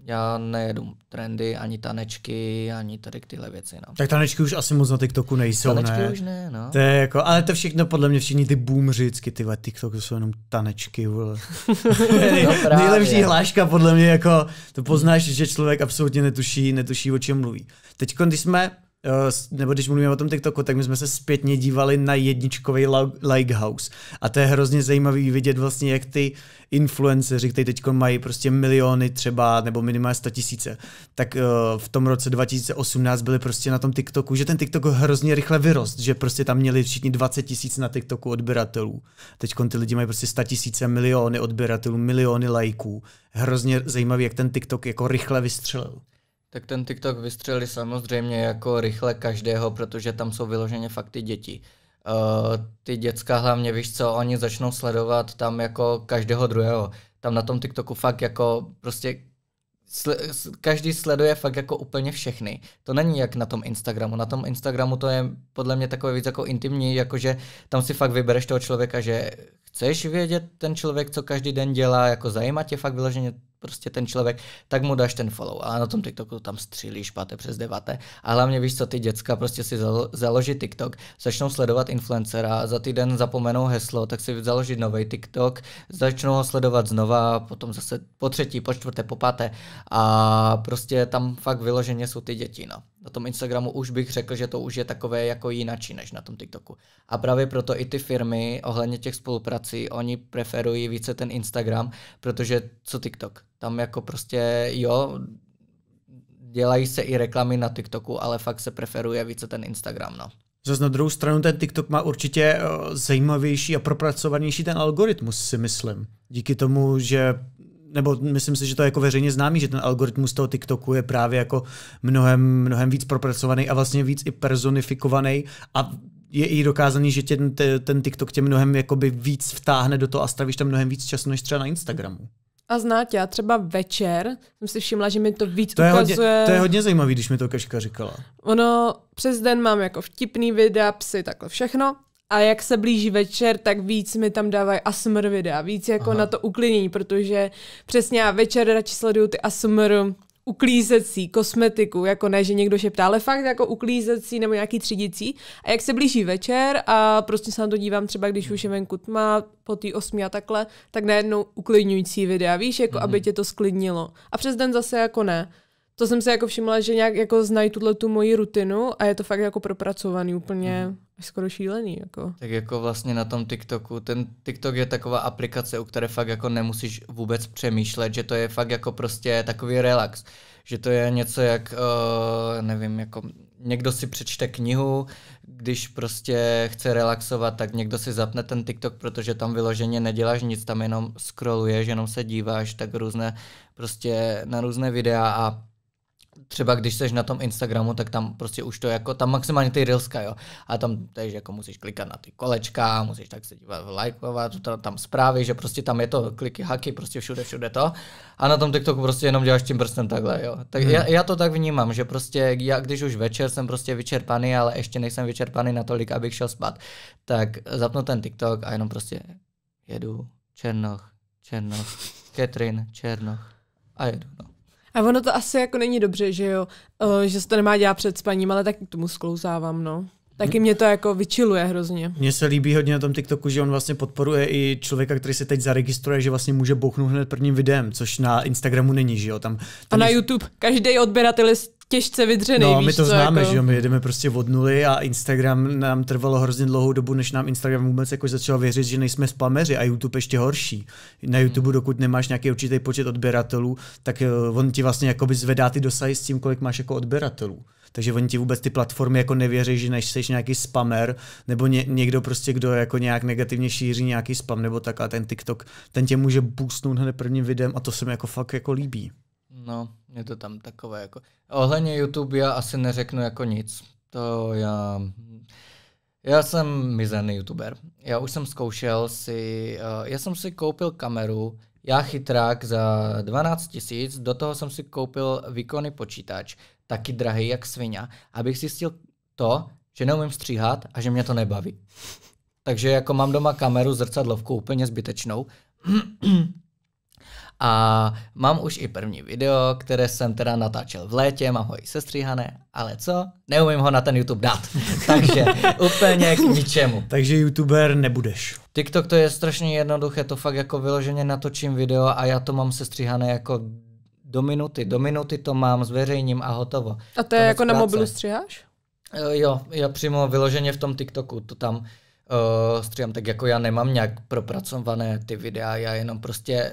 já nejedu trendy, ani tanečky, ani tady tyhle věci. No. Tak tanečky už asi moc na TikToku nejsou, tanečky ne? už ne, no. To je jako, ale to všechno podle mě všichni ty boomřicky, ty TikTok jsou jenom tanečky, vole. <laughs> no Nejlepší hláška podle mě, jako to poznáš, že člověk absolutně netuší, netuší, o čem mluví. Teď, když jsme nebo když mluvíme o tom TikToku, tak my jsme se zpětně dívali na jedničkový House. A to je hrozně zajímavý vidět vlastně, jak ty influenceři, kteří teď mají prostě miliony třeba, nebo minimálně 100 tisíce, tak uh, v tom roce 2018 byli prostě na tom TikToku, že ten TikTok hrozně rychle vyrost, že prostě tam měli všichni 20 tisíc na TikToku odběratelů. Teď ty lidi mají prostě 100 tisíce, miliony odběratelů, miliony lajků. Hrozně zajímavý, jak ten TikTok jako rychle vystřelil. Tak ten TikTok vystřelili samozřejmě jako rychle každého, protože tam jsou vyloženě fakt ty děti. Uh, ty děcka hlavně, víš co, oni začnou sledovat tam jako každého druhého. Tam na tom TikToku fakt jako prostě sl- každý sleduje fakt jako úplně všechny. To není jak na tom Instagramu. Na tom Instagramu to je podle mě takové víc jako intimní, jakože tam si fakt vybereš toho člověka, že chceš vědět ten člověk, co každý den dělá, jako zajímá tě fakt vyloženě prostě ten člověk, tak mu dáš ten follow. A na tom TikToku tam střílíš páté přes deváté. A hlavně víš co, ty děcka prostě si založí TikTok, začnou sledovat influencera, za týden zapomenou heslo, tak si založí nový TikTok, začnou ho sledovat znova, potom zase po třetí, po čtvrté, po páté. A prostě tam fakt vyloženě jsou ty děti. No. Na tom Instagramu už bych řekl, že to už je takové jako jinačí než na tom TikToku. A právě proto i ty firmy ohledně těch spoluprací, oni preferují více ten Instagram, protože co TikTok? Tam jako prostě, jo, dělají se i reklamy na TikToku, ale fakt se preferuje více ten Instagram, no. Zase na druhou stranu ten TikTok má určitě uh, zajímavější a propracovanější ten algoritmus, si myslím. Díky tomu, že nebo myslím si, že to je jako veřejně známý, že ten algoritmus toho TikToku je právě jako mnohem, mnohem víc propracovaný a vlastně víc i personifikovaný a je i dokázaný, že tě ten, ten TikTok tě mnohem jakoby víc vtáhne do toho a stravíš tam mnohem víc času než třeba na Instagramu. A znáte, já třeba večer jsem si všimla, že mi to víc to ukazuje. Je hodně, to je hodně zajímavý, když mi to Kaška říkala. Ono, přes den mám jako vtipný videa, psy, takhle všechno. A jak se blíží večer, tak víc mi tam dávají ASMR videa, víc jako Aha. na to uklidnění, protože přesně já večer radši sleduju ty ASMR uklízecí kosmetiku, jako ne, že někdo šeptá, ale fakt jako uklízecí nebo nějaký třídicí. A jak se blíží večer a prostě se na to dívám třeba, když už je venku tma, po té osmi a takhle, tak najednou uklidňující videa, víš, jako mm-hmm. aby tě to sklidnilo. A přes den zase jako ne. To jsem se jako všimla, že nějak jako znají tuhle tu moji rutinu a je to fakt jako propracovaný úplně mm. skoro šílený. Jako. Tak jako vlastně na tom TikToku, ten TikTok je taková aplikace, u které fakt jako nemusíš vůbec přemýšlet, že to je fakt jako prostě takový relax. Že to je něco jak, uh, nevím, jako někdo si přečte knihu, když prostě chce relaxovat, tak někdo si zapne ten TikTok, protože tam vyloženě neděláš nic, tam jenom scrolluješ, jenom se díváš tak různé, prostě na různé videa a třeba když jsi na tom Instagramu, tak tam prostě už to jako, tam maximálně ty reelska, jo. A tam tež jako musíš klikat na ty kolečka, musíš tak se dívat, lajkovat, tam zprávy, že prostě tam je to kliky, haky, prostě všude, všude to. A na tom TikToku prostě jenom děláš tím prstem takhle, jo. Tak hmm. já, já, to tak vnímám, že prostě já, když už večer jsem prostě vyčerpaný, ale ještě nejsem vyčerpaný natolik, abych šel spát, tak zapnu ten TikTok a jenom prostě jedu, Černoch, Černoch, Catherine, Černoch a jedu, no. A ono to asi jako není dobře, že jo, uh, že se to nemá dělat před spaním, ale tak k tomu sklouzávám, no. Taky mě to jako vyčiluje hrozně. Mně se líbí hodně na tom TikToku, že on vlastně podporuje i člověka, který se teď zaregistruje, že vlastně může bouchnout hned prvním videem, což na Instagramu není, že jo. Tam, tam a na je... YouTube každý odběratel je těžce vydřený. No, víš, my to co, známe, jako... že jo, my jedeme prostě od nuly a Instagram nám trvalo hrozně dlouhou dobu, než nám Instagram vůbec jako začal věřit, že nejsme spameři a YouTube ještě horší. Na YouTube, dokud nemáš nějaký určitý počet odběratelů, tak eh, on ti vlastně jakoby zvedá ty dosahy s tím, kolik máš jako odběratelů. Takže oni ti vůbec ty platformy jako nevěří, že než jsi nějaký spamer, nebo ně, někdo prostě, kdo jako nějak negativně šíří nějaký spam, nebo tak a ten TikTok, ten tě může boostnout hned prvním videem a to se mi jako fakt jako líbí. No, je to tam takové jako... Ohledně YouTube já asi neřeknu jako nic. To já... Já jsem mizerný youtuber. Já už jsem zkoušel si... Uh, já jsem si koupil kameru, já chytrák za 12 tisíc, do toho jsem si koupil výkonný počítač, taky drahý jak svině, abych zjistil to, že neumím stříhat a že mě to nebaví. Takže jako mám doma kameru, zrcadlovku úplně zbytečnou. <clears throat> A mám už i první video, které jsem teda natáčel v létě, mám ho i sestříhané, ale co? Neumím ho na ten YouTube dát. <laughs> Takže úplně k ničemu. Takže youtuber nebudeš. TikTok to je strašně jednoduché, to fakt jako vyloženě natočím video a já to mám sestříhané jako do minuty. Do minuty to mám, zveřejním a hotovo. A to je jako práce. na mobilu stříháš? Uh, jo, já přímo vyloženě v tom TikToku to tam uh, stříhám, tak jako já nemám nějak propracované ty videa, já jenom prostě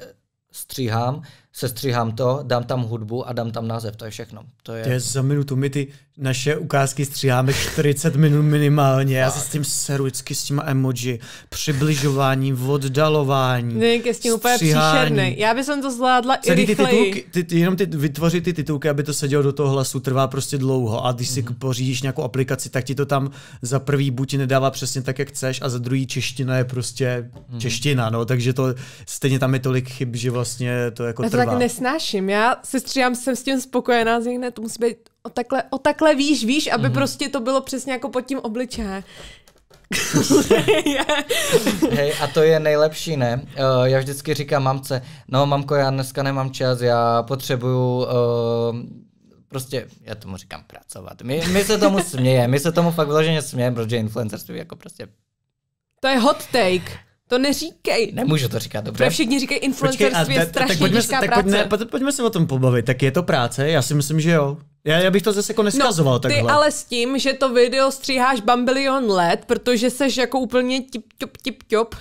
stříhám, sestříhám to, dám tam hudbu a dám tam název, to je všechno. To je, to je za minutu, my ty naše ukázky stříháme 40 minut minimálně, já se s tím seru vždycky s těma emoji, přibližování, oddalování, Ne, je s tím úplně příšerný. Já bych to zvládla Celý i rychleji. Ty titulky, ty, jenom ty, vytvořit ty titulky, aby to sedělo do toho hlasu, trvá prostě dlouho a když si mm-hmm. pořídíš nějakou aplikaci, tak ti to tam za prvý buď nedává přesně tak, jak chceš a za druhý čeština je prostě mm-hmm. čeština, no, takže to stejně tam je tolik chyb, že vlastně to jako Já to trvá. tak nesnáším, já se stříhám, jsem s tím spokojená, ne, to musí být o takhle, o takhle víš, víš, aby mm-hmm. prostě to bylo přesně jako pod tím obličejem. <laughs> Hej, a to je nejlepší, ne? Uh, já vždycky říkám mamce, no mamko, já dneska nemám čas, já potřebuju uh, prostě, já tomu říkám pracovat. My, my se tomu smějeme, my se tomu fakt vyloženě smějeme, protože influencerství jako prostě... To je hot take. To neříkej. Nemůžu to říkat, dobře. Protože všichni říkají, influencerství je strašně tak pojďme, těžká tak práce. Pojďme, pojďme se o tom pobavit. Tak je to práce? Já si myslím, že jo. Já, já bych to zase jako neskazoval no, takhle. Ty ale s tím, že to video stříháš bambilion let, protože seš jako úplně tip, tip, tip, tip,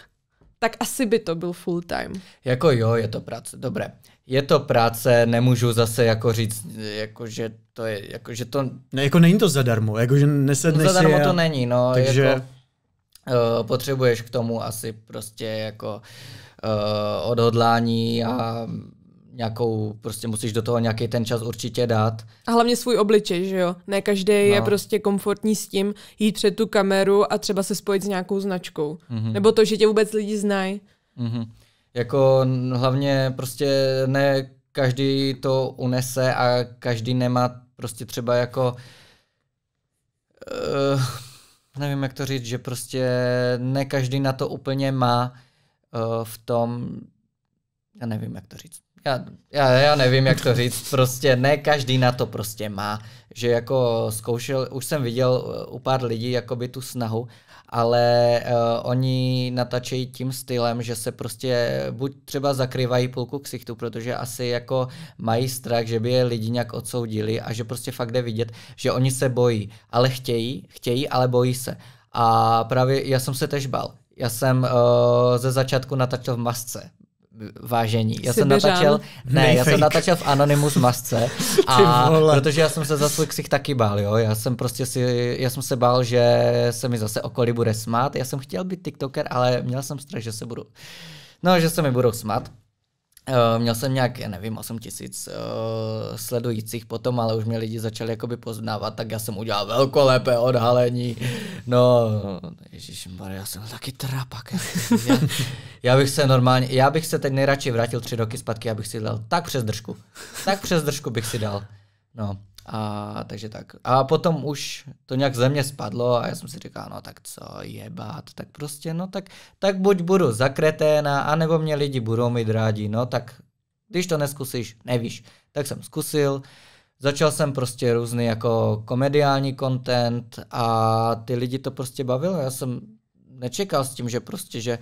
tak asi by to byl full time. Jako jo, je to práce, dobré. Je to práce, nemůžu zase jako říct, jako že to je, jako že to... Ne, jako není to zadarmo, jako že nesedneš Zadarmo si to není, no. Takže... Jako, uh, potřebuješ k tomu asi prostě jako uh, odhodlání a nějakou, prostě musíš do toho nějaký ten čas určitě dát. A hlavně svůj obličej, že jo? Ne každý no. je prostě komfortní s tím jít před tu kameru a třeba se spojit s nějakou značkou. Mm-hmm. Nebo to, že tě vůbec lidi znají. Mm-hmm. Jako hlavně prostě ne každý to unese a každý nemá prostě třeba jako uh, nevím jak to říct, že prostě ne každý na to úplně má uh, v tom, já nevím jak to říct. Já, já, já nevím, jak to říct, prostě ne každý na to prostě má, že jako zkoušel, už jsem viděl eh, u pár lidí jakoby tu snahu, ale uh, oni natáčejí tím stylem, že se prostě buď třeba zakrývají půlku ksichtu, protože asi jako mají strach, že by je lidi nějak odsoudili a že prostě fakt jde vidět, že oni se bojí, ale chtějí, chtějí, ale bojí se. A právě já jsem se tež bál. Já jsem uh, ze začátku natáčel v masce, vážení. Já jsem natáčel, ne, já jsem natáčel v Anonymous masce <laughs> a protože já jsem se za svůj ksich taky bál, jo. Já jsem prostě si, já jsem se bál, že se mi zase okolí bude smát. Já jsem chtěl být TikToker, ale měl jsem strach, že se budu, no, že se mi budou smát. Uh, měl jsem nějak, já nevím, 8 tisíc uh, sledujících potom, ale už mě lidi začali jakoby poznávat, tak já jsem udělal velkolepé odhalení. No, ježišmarja, já jsem taky trapak. Já, já, bych se normálně, já bych se teď nejradši vrátil tři roky zpátky, abych si dal tak přes držku. Tak přes držku bych si dal. No, a takže tak. A potom už to nějak ze mě spadlo a já jsem si říkal, no tak co jebat, tak prostě, no tak, tak buď budu zakreténa, anebo mě lidi budou mít rádi, no tak když to neskusíš, nevíš. Tak jsem zkusil, začal jsem prostě různý jako komediální content a ty lidi to prostě bavilo. Já jsem nečekal s tím, že prostě, že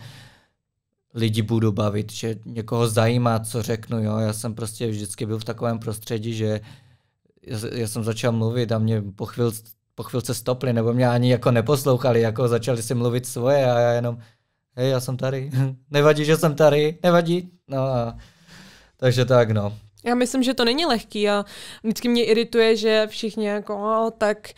lidi budu bavit, že někoho zajímá, co řeknu, jo. Já jsem prostě vždycky byl v takovém prostředí, že já, já jsem začal mluvit a mě po, chvíl, po chvilce stopli, nebo mě ani jako neposlouchali, jako začali si mluvit svoje a já jenom, hej, já jsem tady, <laughs> nevadí, že jsem tady, nevadí, no a takže tak, no. Já myslím, že to není lehký a vždycky mě irituje, že všichni jako, tak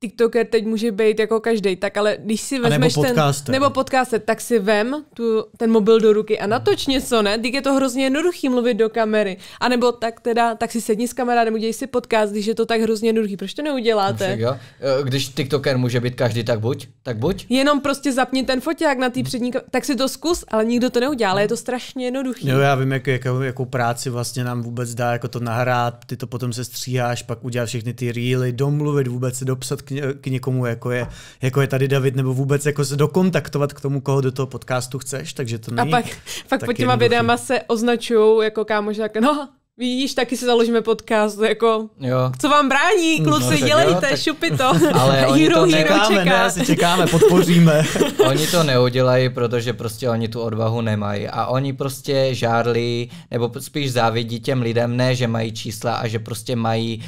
TikToker teď může být jako každý, tak ale když si vezmeš nebo podcaster. ten, nebo podcaster, tak si vem tu, ten mobil do ruky a natoč něco, ne? Teď je to hrozně jednoduchý mluvit do kamery. A nebo tak teda, tak si sedni s kamarádem, udělej si podcast, když je to tak hrozně jednoduchý. Proč to neuděláte? jo. E, když TikToker může být každý, tak buď, tak buď. Jenom prostě zapni ten foťák na té přední, tak si to zkus, ale nikdo to neudělá, ale je to strašně jednoduchý. Jo, já vím, jak, jakou, jakou práci vlastně nám vůbec dá, jako to nahrát, ty to potom se stříháš, pak uděláš všechny ty reely, domluvit, vůbec se dopsat k, k někomu, jako je, jako je tady David, nebo vůbec jako se dokontaktovat k tomu, koho do toho podcastu chceš, takže to není A pak, pak pod těma videama se označují jako kámoš, tak no, Vidíš, taky si založíme podcast, jako, jo. co vám brání, kluci, no, dělejte, jo, tak... šupi to. <laughs> Ale <laughs> oni to čekáme, ne, asi čekáme, podpoříme. <laughs> oni to neudělají, protože prostě oni tu odvahu nemají a oni prostě žárli, nebo spíš závidí těm lidem, ne, že mají čísla a že prostě mají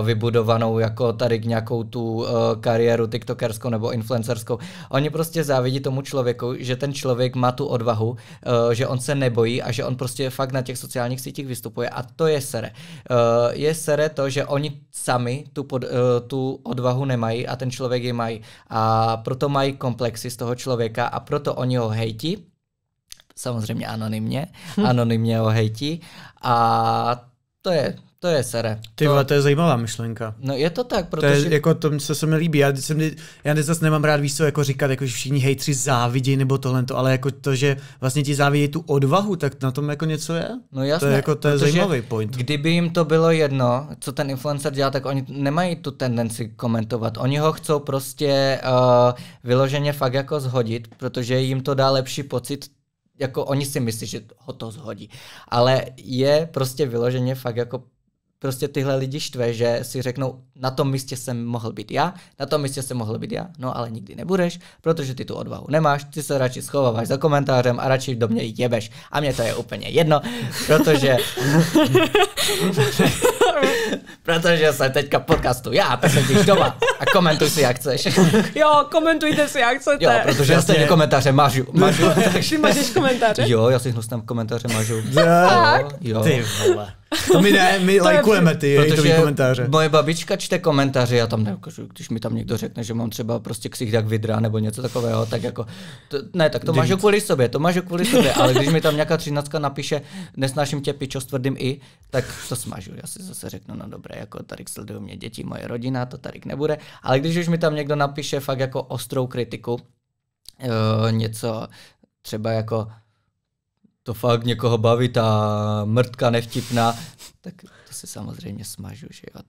uh, vybudovanou jako tady nějakou tu uh, kariéru tiktokerskou nebo influencerskou. Oni prostě závidí tomu člověku, že ten člověk má tu odvahu, uh, že on se nebojí a že on prostě fakt na těch sociálních sítích vystupuje a to je sere. Uh, je sere to, že oni sami tu, pod, uh, tu odvahu nemají a ten člověk ji mají. A proto mají komplexy z toho člověka a proto oni ho hejtí. Samozřejmě anonymně. Hm. Anonymně ho hejtí. A to je, to je sere. Ty vole, to je zajímavá myšlenka. No je to tak, protože... To je, jako to se, se mi líbí. Já, jsem, já zase nemám rád víc co jako říkat, jako že všichni hejtři závidí nebo tohle, ale jako to, že vlastně ti závidí tu odvahu, tak na tom jako něco je. No jasně. To je, jako, to je zajímavý point. Kdyby jim to bylo jedno, co ten influencer dělá, tak oni nemají tu tendenci komentovat. Oni ho chcou prostě uh, vyloženě fakt jako zhodit, protože jim to dá lepší pocit jako oni si myslí, že ho to zhodí. Ale je prostě vyloženě fakt jako prostě tyhle lidi štve, že si řeknou, na tom místě jsem mohl být já, na tom místě jsem mohl být já, no ale nikdy nebudeš, protože ty tu odvahu nemáš, ty se radši schováváš za komentářem a radši do mě jebeš. A mě to je úplně jedno, protože... <laughs> <laughs> Protože jsem teďka podcastu já, tak sedíš doma a komentuj si, jak chceš. <laughs> jo, komentujte si, jak chcete. Jo, protože já stejně komentáře mažu. mažu <laughs> Ty mažeš komentáře? Jo, já si hnusnám komentáře mažu. Jo, jo. Ty vole. To my ne, my lajkujeme ty Protože komentáře. moje babička čte komentáře, já tam neukážu, když mi tam někdo řekne, že mám třeba prostě ksich jak vidra nebo něco takového, tak jako, to, ne, tak to máš kvůli sobě, to máš kvůli sobě, ale když mi tam nějaká třináctka napíše, nesnáším tě pičo s tvrdým i, tak to smažu. Já si zase řeknu, no dobré, jako tady sledují mě děti, moje rodina, to tady nebude, ale když už mi tam někdo napíše fakt jako ostrou kritiku, uh, něco třeba jako to fakt někoho baví, ta mrtka nevtipná, tak to si samozřejmě smažu, že jo.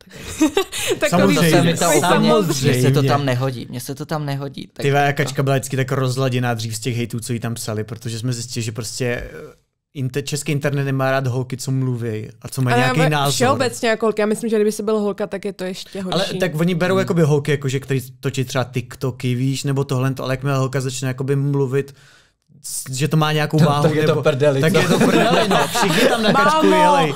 Tak, <laughs> samozřejmě, to se mi to úplně, Mně se to tam nehodí, mně se to tam nehodí. Tak Ty kačka byla vždycky tak rozladěná dřív z těch hejtů, co jí tam psali, protože jsme zjistili, že prostě eh, inter, český internet nemá rád holky, co mluví a co mají nějaký názor. Všeobecně jako holky, já myslím, že kdyby se byl holka, tak je to ještě horší. Ale tak oni berou hmm. jakoby holky, jakože, který točí třeba TikToky, víš, nebo tohle, ale jakmile holka začne jakoby mluvit, že to má nějakou to, váhu. Tak je to prdeli. Tak je to prdeli, no. Všichni tam na kačku jeli.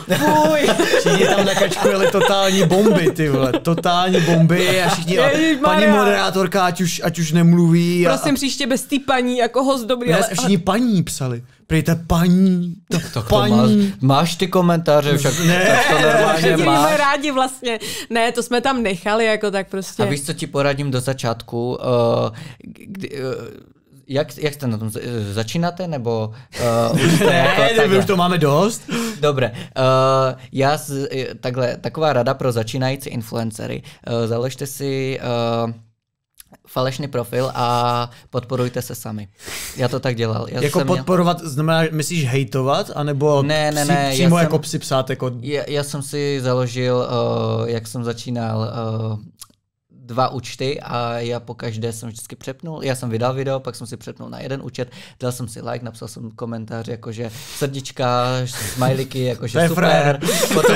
Všichni tam na kačku jeli totální bomby, ty vole. Totální bomby a všichni, a paní moderátorka, ať už, ať už nemluví. A, Prosím příště bez té paní, jako host dobrý. Ne, ale, všichni paní psali. Prejte paní, to, to paní. Máš, máš ty komentáře, však ne, tak to normálně máš. rádi vlastně. Ne, to jsme tam nechali, jako tak prostě. A víš, co ti poradím do začátku? Uh, kdy, uh, jak, jak jste na tom? Začínáte nebo uh, <laughs> už ne, jako my už to máme dost. Dobré. Uh, já z, takhle, taková rada pro začínající influencery. Uh, založte si uh, falešný profil a podporujte se sami. Já to tak dělal. Já jako podporovat, měl... znamená, myslíš hejtovat, anebo ne, ne, ne, přímo já jako jsem, psi psát? Jako... Já, já jsem si založil, uh, jak jsem začínal, uh, dva účty a já po každé jsem vždycky přepnul. Já jsem vydal video, pak jsem si přepnul na jeden účet, dal jsem si like, napsal jsem komentář, jakože srdíčka, smajliky, jakože super, potom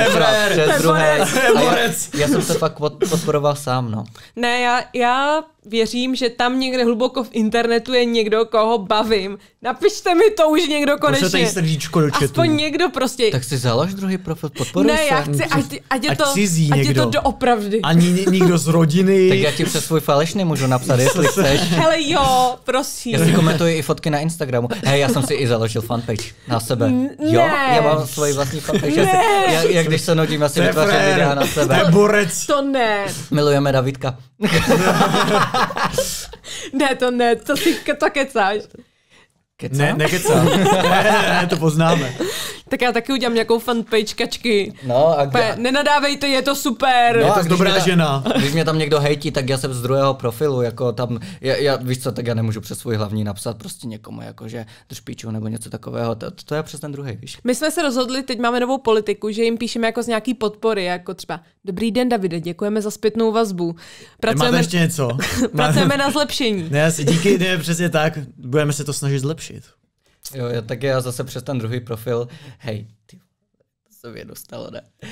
přes druhé. Já, já jsem se fakt podporoval sám, no. Ne, já, já věřím, že tam někde hluboko v internetu je někdo, koho bavím. Napište mi to už někdo konečně. Pošlete srdíčko do chatu. Aspoň někdo prostě. Tak si založ druhý profil, podporuj Ne, já chci, ať, ať, je to, cizí ať někdo. je to doopravdy. Ani nikdo z rodiny. tak já ti přes svůj falešný můžu napsat, jestli <laughs> chceš. Hele jo, prosím. Já si komentuji i fotky na Instagramu. Hej, já jsem si i založil fanpage na sebe. Ne. Jo, já mám svoji vlastní fanpage. Ne. Já, já, když se nudím, asi vytvářím videa na sebe. To je borec. To ne. Milujeme Davidka. <laughs> <laughs> ne, to ne, to si to kecáš. Kecám? Ne, nekecám. <laughs> ne, ne, to poznáme. Tak já taky udělám nějakou fanpage kačky. No a kde... Nenadávejte, je to super. No, je to dobrá tam, žena. <laughs> Když mě tam někdo hejtí, tak já jsem z druhého profilu, jako tam, já, já, víš co, tak já nemůžu přes svůj hlavní napsat prostě někomu, jako že držpíču nebo něco takového, to, to je přes ten druhý, víš. My jsme se rozhodli, teď máme novou politiku, že jim píšeme jako z nějaký podpory, jako třeba Dobrý den, Davide, děkujeme za zpětnou vazbu. Pracujeme, ještě něco? <laughs> pracujeme na zlepšení. Ne, díky, ne, přesně tak, budeme se to snažit zlepšit. Jo, já, tak já zase přes ten druhý profil, hej, ty, to se mě dostalo, ne? <laughs>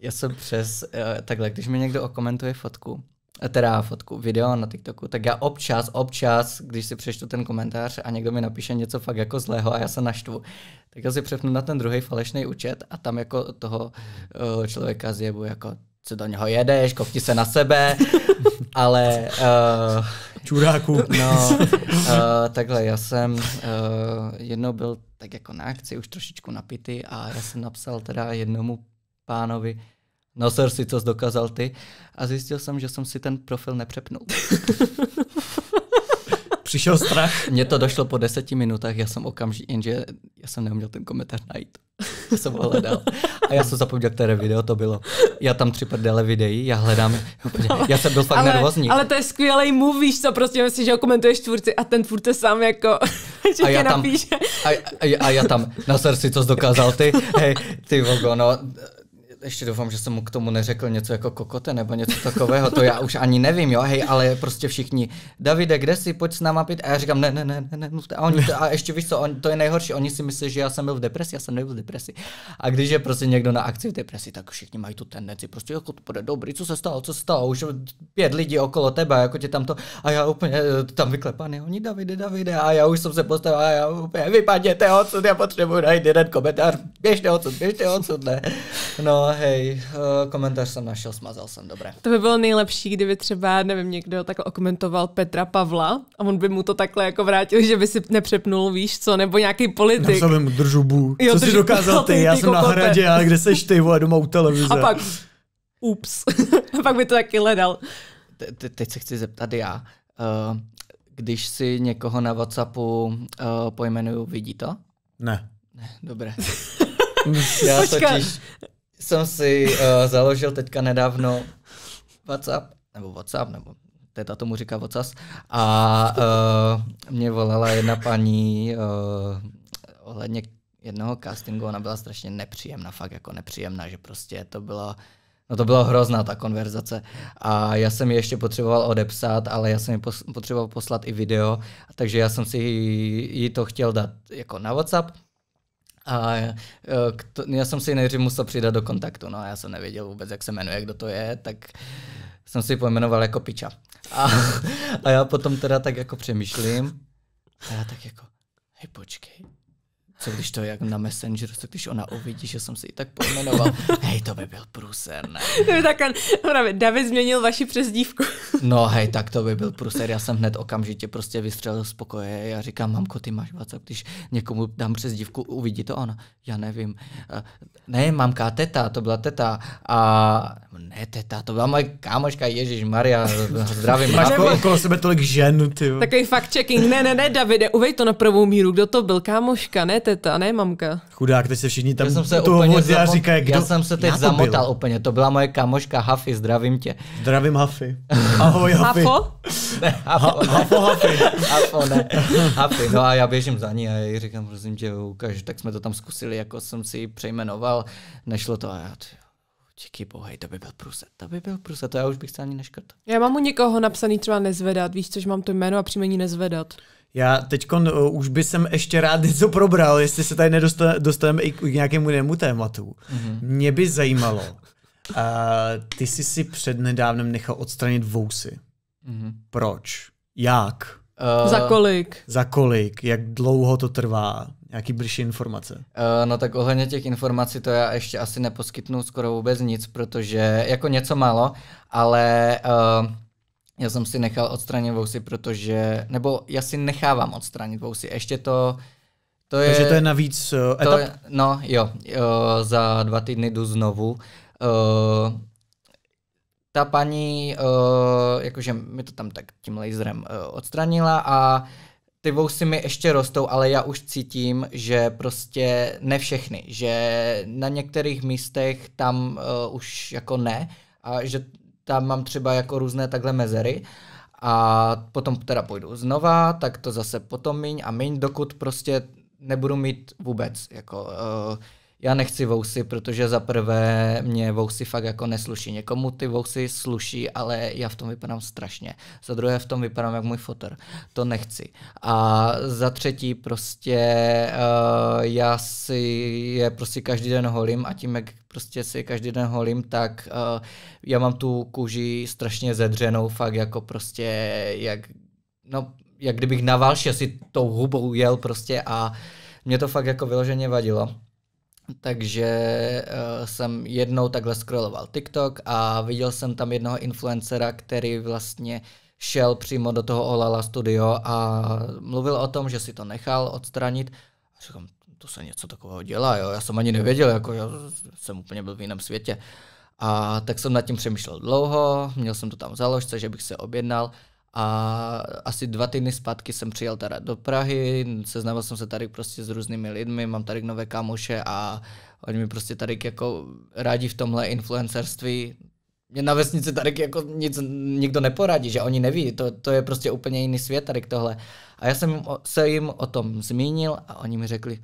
Já jsem přes, uh, takhle, když mi někdo okomentuje fotku, eh, teda fotku, video na TikToku, tak já občas, občas, když si přečtu ten komentář a někdo mi napíše něco fakt jako zlého a já se naštvu, tak já si přepnu na ten druhý falešný účet a tam jako toho uh, člověka zjebu jako co do něho jedeš, kopni se na sebe, <laughs> ale... Uh, Čuráku. No, uh, <laughs> takhle, já jsem uh, jednou byl tak jako na akci, už trošičku napitý a já jsem napsal teda jednomu pánovi, no sir, si co dokázal ty a zjistil jsem, že jsem si ten profil nepřepnul. <laughs> Přišel strach. <laughs> Mně to došlo po deseti minutách, já jsem okamžitě, jenže já jsem neuměl ten komentář najít. Já jsem ho hledal. A já jsem zapomněl, které video to bylo. Já tam tři prdele videí, já hledám, já jsem byl fakt ale, nervózní. Ale to je skvělý move, víš co, prostě myslíš, že ho komentuješ tvůrci a ten tvůrce sám jako, <laughs> že a já tam, napíše. A, a, a, já tam, na srdci, co jsi dokázal ty, <laughs> hej, ty vogo, no, ještě doufám, že jsem mu k tomu neřekl něco jako kokote nebo něco takového, to já už ani nevím, jo, hej, ale prostě všichni, Davide, kde jsi, pojď s náma pít, a já říkám, ne, ne, ne, ne, ne, a, oni, a ještě víš co, on, to je nejhorší, oni si myslí, že já jsem byl v depresi, já jsem nebyl v depresi. A když je prostě někdo na akci v depresi, tak všichni mají tu tendenci, prostě jako to bude dobrý, co se stalo, co se stalo, už pět lidí okolo tebe, jako tě tam to, a já úplně tam vyklepaný, oni Davide, Davide, a já už jsem se postavil, a já úplně vypadněte odsud, já potřebuji najít jeden komentář, běžte odsud, běžte odsud, ne. No hej, uh, komentář jsem našel, smazal jsem, dobré. To by bylo nejlepší, kdyby třeba, nevím, někdo takhle okomentoval Petra Pavla a on by mu to takhle jako vrátil, že by si nepřepnul, víš co, nebo nějaký politik. Já mu držubu, jo, co jsi dokázal ty, já jsem na hradě, ale kde seš ty, vole, doma u televize. A pak, ups, <laughs> a pak by to taky hledal. Te, teď se chci zeptat já, uh, když si někoho na Whatsappu uh, pojmenuju, vidí to? Ne. Ne, dobré. <laughs> Já totiž jsem si uh, založil teďka nedávno WhatsApp, nebo WhatsApp, nebo teta tomu říká WhatsApp, a uh, mě volala jedna paní uh, ohledně jednoho castingu, ona byla strašně nepříjemná, fakt jako nepříjemná, že prostě to bylo No to byla hrozná ta konverzace. A já jsem ji ještě potřeboval odepsat, ale já jsem ji potřeboval poslat i video, takže já jsem si ji to chtěl dát jako na WhatsApp. A e, to, já jsem si nejdřív musel přidat do kontaktu, no a já jsem nevěděl vůbec, jak se jmenuje, kdo to je, tak jsem si pojmenoval jako piča. A, <laughs> a já potom teda tak jako přemýšlím a já tak jako, hej počkej, co když to je jak na Messenger, co když ona uvidí, že jsem si ji tak pojmenoval. <laughs> Hej, to by byl průser, ne? tak právě David změnil vaši přezdívku. <laughs> no hej, tak to by byl průser. Já jsem hned okamžitě prostě vystřelil z pokoje. Já říkám, mamko, ty máš WhatsApp, když někomu dám přezdívku, uvidí to ona. Já nevím. Ne, mamka, teta, to byla teta. A ne, teta, to byla moje kámoška, Ježíš Maria, <laughs> zdravím. Máš jako okolo sebe tolik žen, ty. Takový fact checking. Ne, ne, ne, Davide, uvej to na pravou míru, kdo to byl, kámoška, ne teta, ne mamka. Chudák, teď se všichni tam já jsem se toho úplně zamot... říkají, kdo... Já jsem se teď zamotal byl. úplně, to byla moje kamoška Hafy, zdravím tě. Zdravím Hafy. Ahoj Hafy. Hafo? Ne, Hafo, ne. Hafo Hafy. Hafo, ne. Hafy, no a já běžím za ní a já říkám, prosím tě, ukáž, tak jsme to tam zkusili, jako jsem si ji přejmenoval, nešlo to a já, tě, Díky bohej, to by byl průset, to by byl průset, to já už bych se ani neškrt. Já mám u někoho napsaný třeba nezvedat, víš, což mám to jméno a příjmení nezvedat. Já teď uh, už by jsem ještě rád <laughs> něco probral, jestli se tady nedostaneme i k nějakému jinému tématu. Mm-hmm. Mě by zajímalo, uh, ty jsi si přednedávnem nechal odstranit vousy. Mm-hmm. Proč? Jak? Uh, za kolik? Za kolik? Jak dlouho to trvá? Nějaký bližší informace? Uh, no tak ohledně těch informací to já ještě asi neposkytnu skoro vůbec nic, protože jako něco málo, ale uh, já jsem si nechal odstranit vousy, protože, nebo já si nechávám odstranit vousy. Ještě to, to je... Takže to je navíc uh, etap? To je, no jo, uh, za dva týdny jdu znovu. Uh, ta paní, uh, jakože mi to tam tak tím laserem uh, odstranila a ty vousy mi ještě rostou, ale já už cítím, že prostě ne všechny, že na některých místech tam uh, už jako ne a že tam mám třeba jako různé takhle mezery a potom teda půjdu znova, tak to zase potom míň a míň, dokud prostě nebudu mít vůbec jako uh, já nechci vousy, protože za prvé mě vousy fakt jako nesluší. Někomu ty vousy sluší, ale já v tom vypadám strašně. Za druhé v tom vypadám jak můj fotor. To nechci. A za třetí prostě uh, já si je prostě každý den holím a tím, jak prostě si každý den holím, tak uh, já mám tu kůži strašně zedřenou, fakt jako prostě jak, no, jak kdybych na válše si tou hubou jel prostě a mě to fakt jako vyloženě vadilo. Takže uh, jsem jednou takhle scrolloval TikTok a viděl jsem tam jednoho influencera, který vlastně šel přímo do toho Olala studio a mluvil o tom, že si to nechal odstranit. A říkám, to se něco takového dělá, jo? já jsem ani nevěděl, jako já jsem úplně byl v jiném světě. A tak jsem nad tím přemýšlel dlouho, měl jsem to tam v založce, že bych se objednal a asi dva týdny zpátky jsem přijel teda do Prahy, seznámil jsem se tady prostě s různými lidmi, mám tady nové kámoše a oni mi prostě tady jako rádi v tomhle influencerství. Mě na vesnici tady jako nic nikdo neporadí, že oni neví, to, to je prostě úplně jiný svět tady tohle. A já jsem se jim o tom zmínil a oni mi řekli,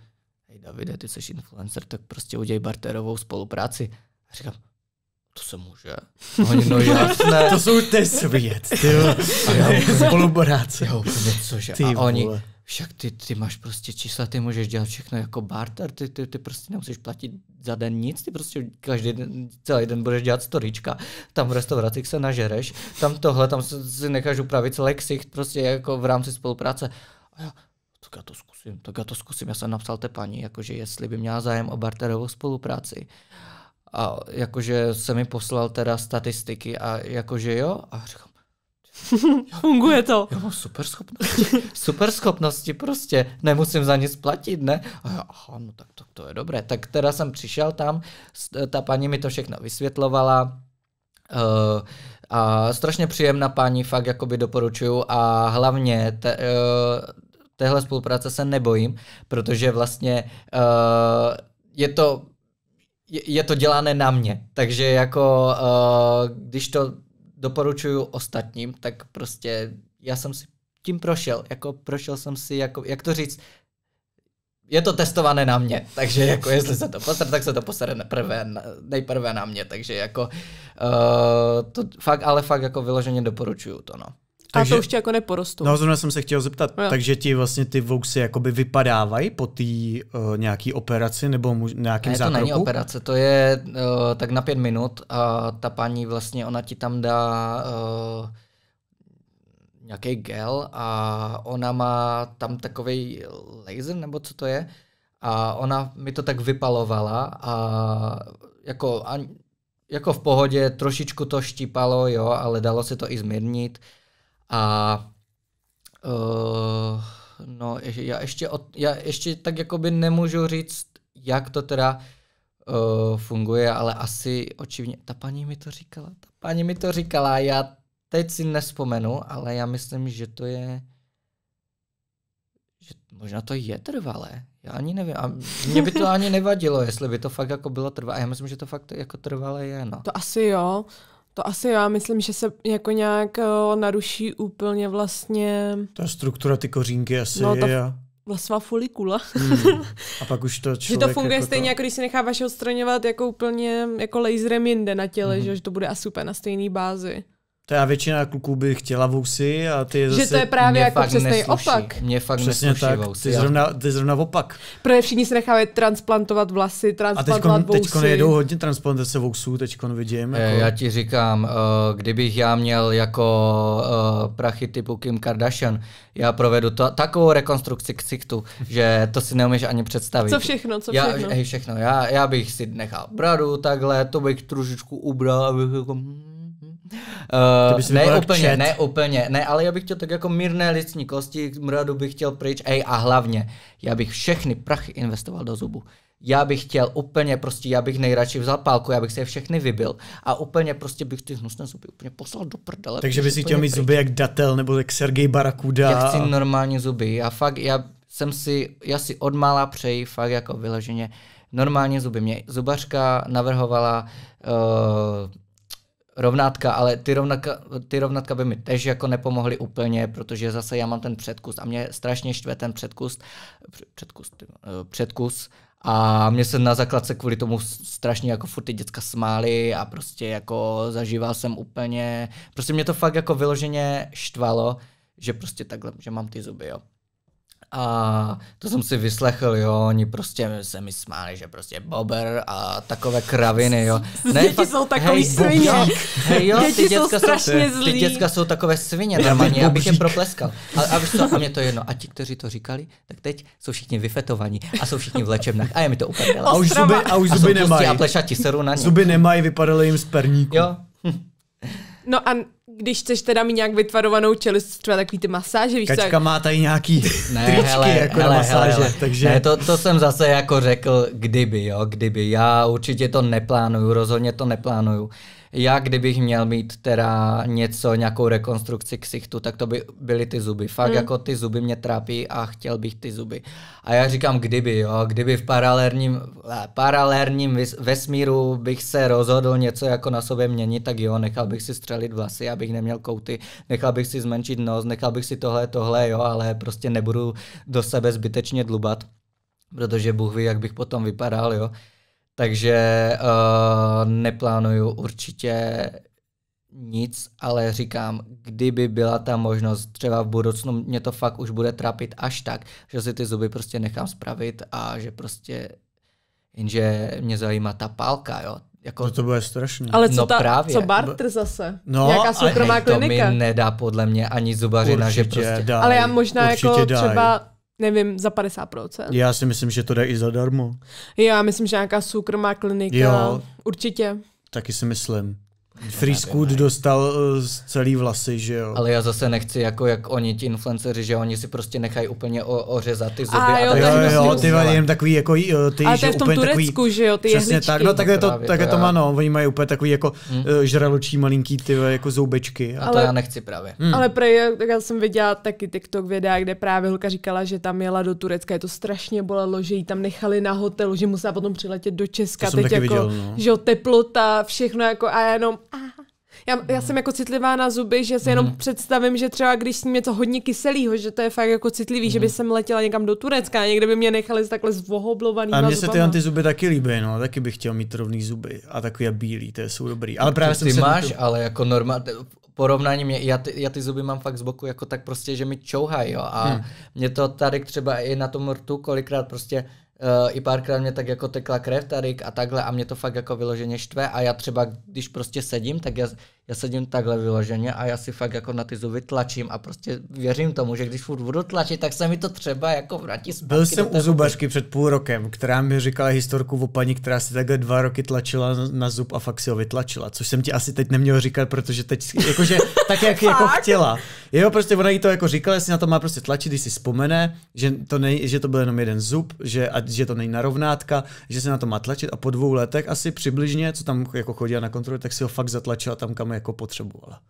hej Davide, ty jsi influencer, tak prostě udělej barterovou spolupráci. A říkám, to se může. Oni, no jasné. to jsou ty svět, ty spolupráce. Jo, cože. Ty a oni, vole. však ty, ty máš prostě čísla, ty můžeš dělat všechno jako barter, ty, ty, ty prostě nemusíš platit za den nic, ty prostě každý den, celý den budeš dělat storička, tam v restauracích se nažereš, tam tohle, tam si necháš upravit celý ksicht prostě jako v rámci spolupráce. A já, tak já to zkusím, tak já to zkusím. Já jsem napsal té paní, jakože jestli by měla zájem o barterovou spolupráci. A jakože se mi poslal teda statistiky a jakože jo. A říkám, <laughs> Funguje to. Jo, super schopnosti. super schopnosti prostě. Nemusím za nic platit, ne? A já, aha, no tak to, to je dobré. Tak teda jsem přišel tam, ta paní mi to všechno vysvětlovala. Uh, a strašně příjemná paní, fakt jakoby doporučuju a hlavně te, uh, téhle spolupráce se nebojím, protože vlastně uh, je to je, to dělané na mě, takže jako uh, když to doporučuju ostatním, tak prostě já jsem si tím prošel, jako prošel jsem si, jako, jak to říct, je to testované na mě, takže jako jestli se to posere, tak se to posere nejprve, nejprve na mě, takže jako uh, to fakt, ale fakt jako vyloženě doporučuju to, no. Takže, a to už tě jako neporostou. No, zrovna jsem se chtěl zeptat, jo. takže ti vlastně ty vousy jakoby vypadávají po té uh, nějaký operaci nebo mu, nějakým ne, zákroku? to není operace, to je uh, tak na pět minut a ta paní vlastně, ona ti tam dá uh, nějaký gel a ona má tam takový laser, nebo co to je, a ona mi to tak vypalovala a jako, a, jako v pohodě trošičku to štípalo, jo, ale dalo se to i zmírnit. A uh, no, já ještě, od, já ještě tak jakoby nemůžu říct, jak to teda uh, funguje, ale asi očivně, ta paní mi to říkala, ta paní mi to říkala, já teď si nespomenu, ale já myslím, že to je, že možná to je trvalé. Já ani nevím. A mě by to ani nevadilo, jestli by to fakt jako bylo trvalé. Já myslím, že to fakt jako trvalé je, no. To asi jo. To asi já myslím, že se jako nějak uh, naruší úplně vlastně... Ta struktura, ty kořínky asi no, ta je. Vlasová folikula. Hmm. <laughs> A pak už to člověk... že to funguje jako stejně, to... jako když si necháváš odstraňovat jako úplně jako laserem jinde na těle, mm. že, že to bude asi úplně na stejné bázi. To já většina kluků by chtěla vousy a ty zase... Že to je právě jako přesný opak. Mě fakt Přesně tak, vousy, ty zrovna, ty zrovna opak. Protože všichni se nechávají transplantovat vlasy, transplantovat a teďkon, vousy. A teď jedou hodně transplantace vousů, teďkon vidím. Jako... Já ti říkám, uh, kdybych já měl jako uh, prachy typu Kim Kardashian, já provedu to, takovou rekonstrukci ksichtu, že to si neumíš ani představit. Co všechno, co všechno? Já, hej, všechno. Já, já bych si nechal bradu takhle, to bych trošičku ubral, abych jako... Uh, ne úplně, ne úplně, ne, ale já bych chtěl tak jako mírné licní kosti, mradu bych chtěl pryč, ej a hlavně, já bych všechny prachy investoval do zubu. Já bych chtěl úplně prostě, já bych nejradši vzal pálku, já bych se je všechny vybil a úplně prostě bych ty hnusné zuby úplně poslal do prdele. Takže bys si chtěl mít pryč. zuby jak Datel nebo jak Sergej Barakuda. Já chci normální zuby, já fakt, já jsem si, já si odmála přeji fakt jako vyloženě normální zuby. Mě zubařka navrhovala uh, rovnátka, ale ty rovnátka, ty rovnátka by mi tež jako nepomohly úplně, protože zase já mám ten předkus a mě strašně štve ten předkus, předkus, eh, předkus a mě se na základce kvůli tomu strašně jako furt ty děcka smály a prostě jako zažíval jsem úplně, prostě mě to fakt jako vyloženě štvalo, že prostě takhle, že mám ty zuby, jo. A to jsem si vyslechl, jo, oni prostě se mi smáli, že prostě bober a takové kraviny, jo. <laughs> Ne, Děti fakt, jsou takový hej, svině. Hej, jo, Děti ty děcka jsou strašně jsou, Ty děcka jsou takové svině, normálně, abych je propleskal. A, a, víš co, a mě to jedno. A ti, kteří to říkali, tak teď jsou všichni vyfetovaní a jsou všichni v léčebnách. A je mi to úplně A už zuby, a už zuby nemají. A plešati seru na ně. Zuby nemají, vypadaly jim z perníku. Jo. No a když chceš teda mít nějak vytvarovanou čelist, třeba takový ty masáže, víš Kačka tak... má tady nějaký ne, <laughs> tričky hele, jako hele, na masáže, hele, hele. takže... Ne, to, to jsem zase jako řekl, kdyby, jo, kdyby. Já určitě to neplánuju, rozhodně to neplánuju já kdybych měl mít teda něco, nějakou rekonstrukci ksichtu, tak to by byly ty zuby. Fakt mm. jako ty zuby mě trápí a chtěl bych ty zuby. A já říkám kdyby, jo, kdyby v paralelním, eh, paralelním vesmíru bych se rozhodl něco jako na sobě měnit, tak jo, nechal bych si střelit vlasy, abych neměl kouty, nechal bych si zmenšit nos, nechal bych si tohle, tohle, jo, ale prostě nebudu do sebe zbytečně dlubat, protože Bůh ví, jak bych potom vypadal, jo. Takže uh, neplánuju určitě nic, ale říkám, kdyby byla ta možnost, třeba v budoucnu mě to fakt už bude trápit až tak, že si ty zuby prostě nechám spravit a že prostě, jenže mě zajímá ta pálka, jo. Jako, to, to bude strašné. Ale co, no ta, právě. co barter zase? No, Nějaká soukromá klinika? To mi nedá podle mě ani zubařina, Určitě že prostě... Daj, ale já možná jako daj. třeba nevím, za 50%. Já si myslím, že to jde i zadarmo. Já myslím, že nějaká soukromá klinika, jo. určitě. Taky si myslím. Free Scoot dostal uh, celý vlasy, že jo. Ale já zase nechci, jako jak oni, ti influenceři, že oni si prostě nechají úplně o, ořezat ty zuby. A, jo, a jo, jo, jo, ty jen takový jako ty, Ale to je v tom úplně Turecku, takový, že jo, ty Přesně jehličky. tak, no tak je to, tak je to ano, oni mají úplně takový jako hmm. žraločí malinký ty jako zoubečky. A to já nechci právě. Hmm. Ale prej, tak já jsem viděla taky TikTok videa, kde právě holka říkala, že tam jela do Turecka, je to strašně bolelo, že ji tam nechali na hotelu, že musela potom přiletět do Česka, to teď jako, viděl, no. že jo, teplota, všechno jako a jenom, já, já jsem jako citlivá na zuby, že si jenom mm. představím, že třeba když s ním něco hodně kyselého, že to je fakt jako citlivý, mm. že by jsem letěla někam do Turecka a někde by mě nechali takhle zvohoblovaný. A mně se ty antizuby taky líbí, no, taky bych chtěl mít rovný zuby a takový bílý, to jsou dobrý. Ale právě ty máš, to... ale jako normálně porovnání mě, já ty, já ty zuby mám fakt z boku jako tak prostě, že mi čouhají, jo, a hmm. mě to tady třeba i na tom rtu kolikrát prostě Uh, I párkrát mě tak jako tekla krev tady a takhle a mě to fakt jako vyloženě štve a já třeba, když prostě sedím, tak já, já sedím takhle vyloženě a já si fakt jako na ty zuby tlačím a prostě věřím tomu, že když furt budu tlačit, tak se mi to třeba jako vrátí zpátky. Byl jsem u zubařky před půl rokem, která mi říkala historku o paní, která si takhle dva roky tlačila na zub a fakt si ho vytlačila, což jsem ti asi teď neměl říkat, protože teď, jakože <laughs> tak, jak jako chtěla. Jo, prostě ona jí to jako říkala, jestli na to má prostě tlačit, když si vzpomene, že to, nej, že to byl jenom jeden zub, že, a, že to není narovnátka, že se na to má tlačit a po dvou letech asi přibližně, co tam jako chodila na kontrolu, tak si ho fakt zatlačila tam, kam jako potřebovala.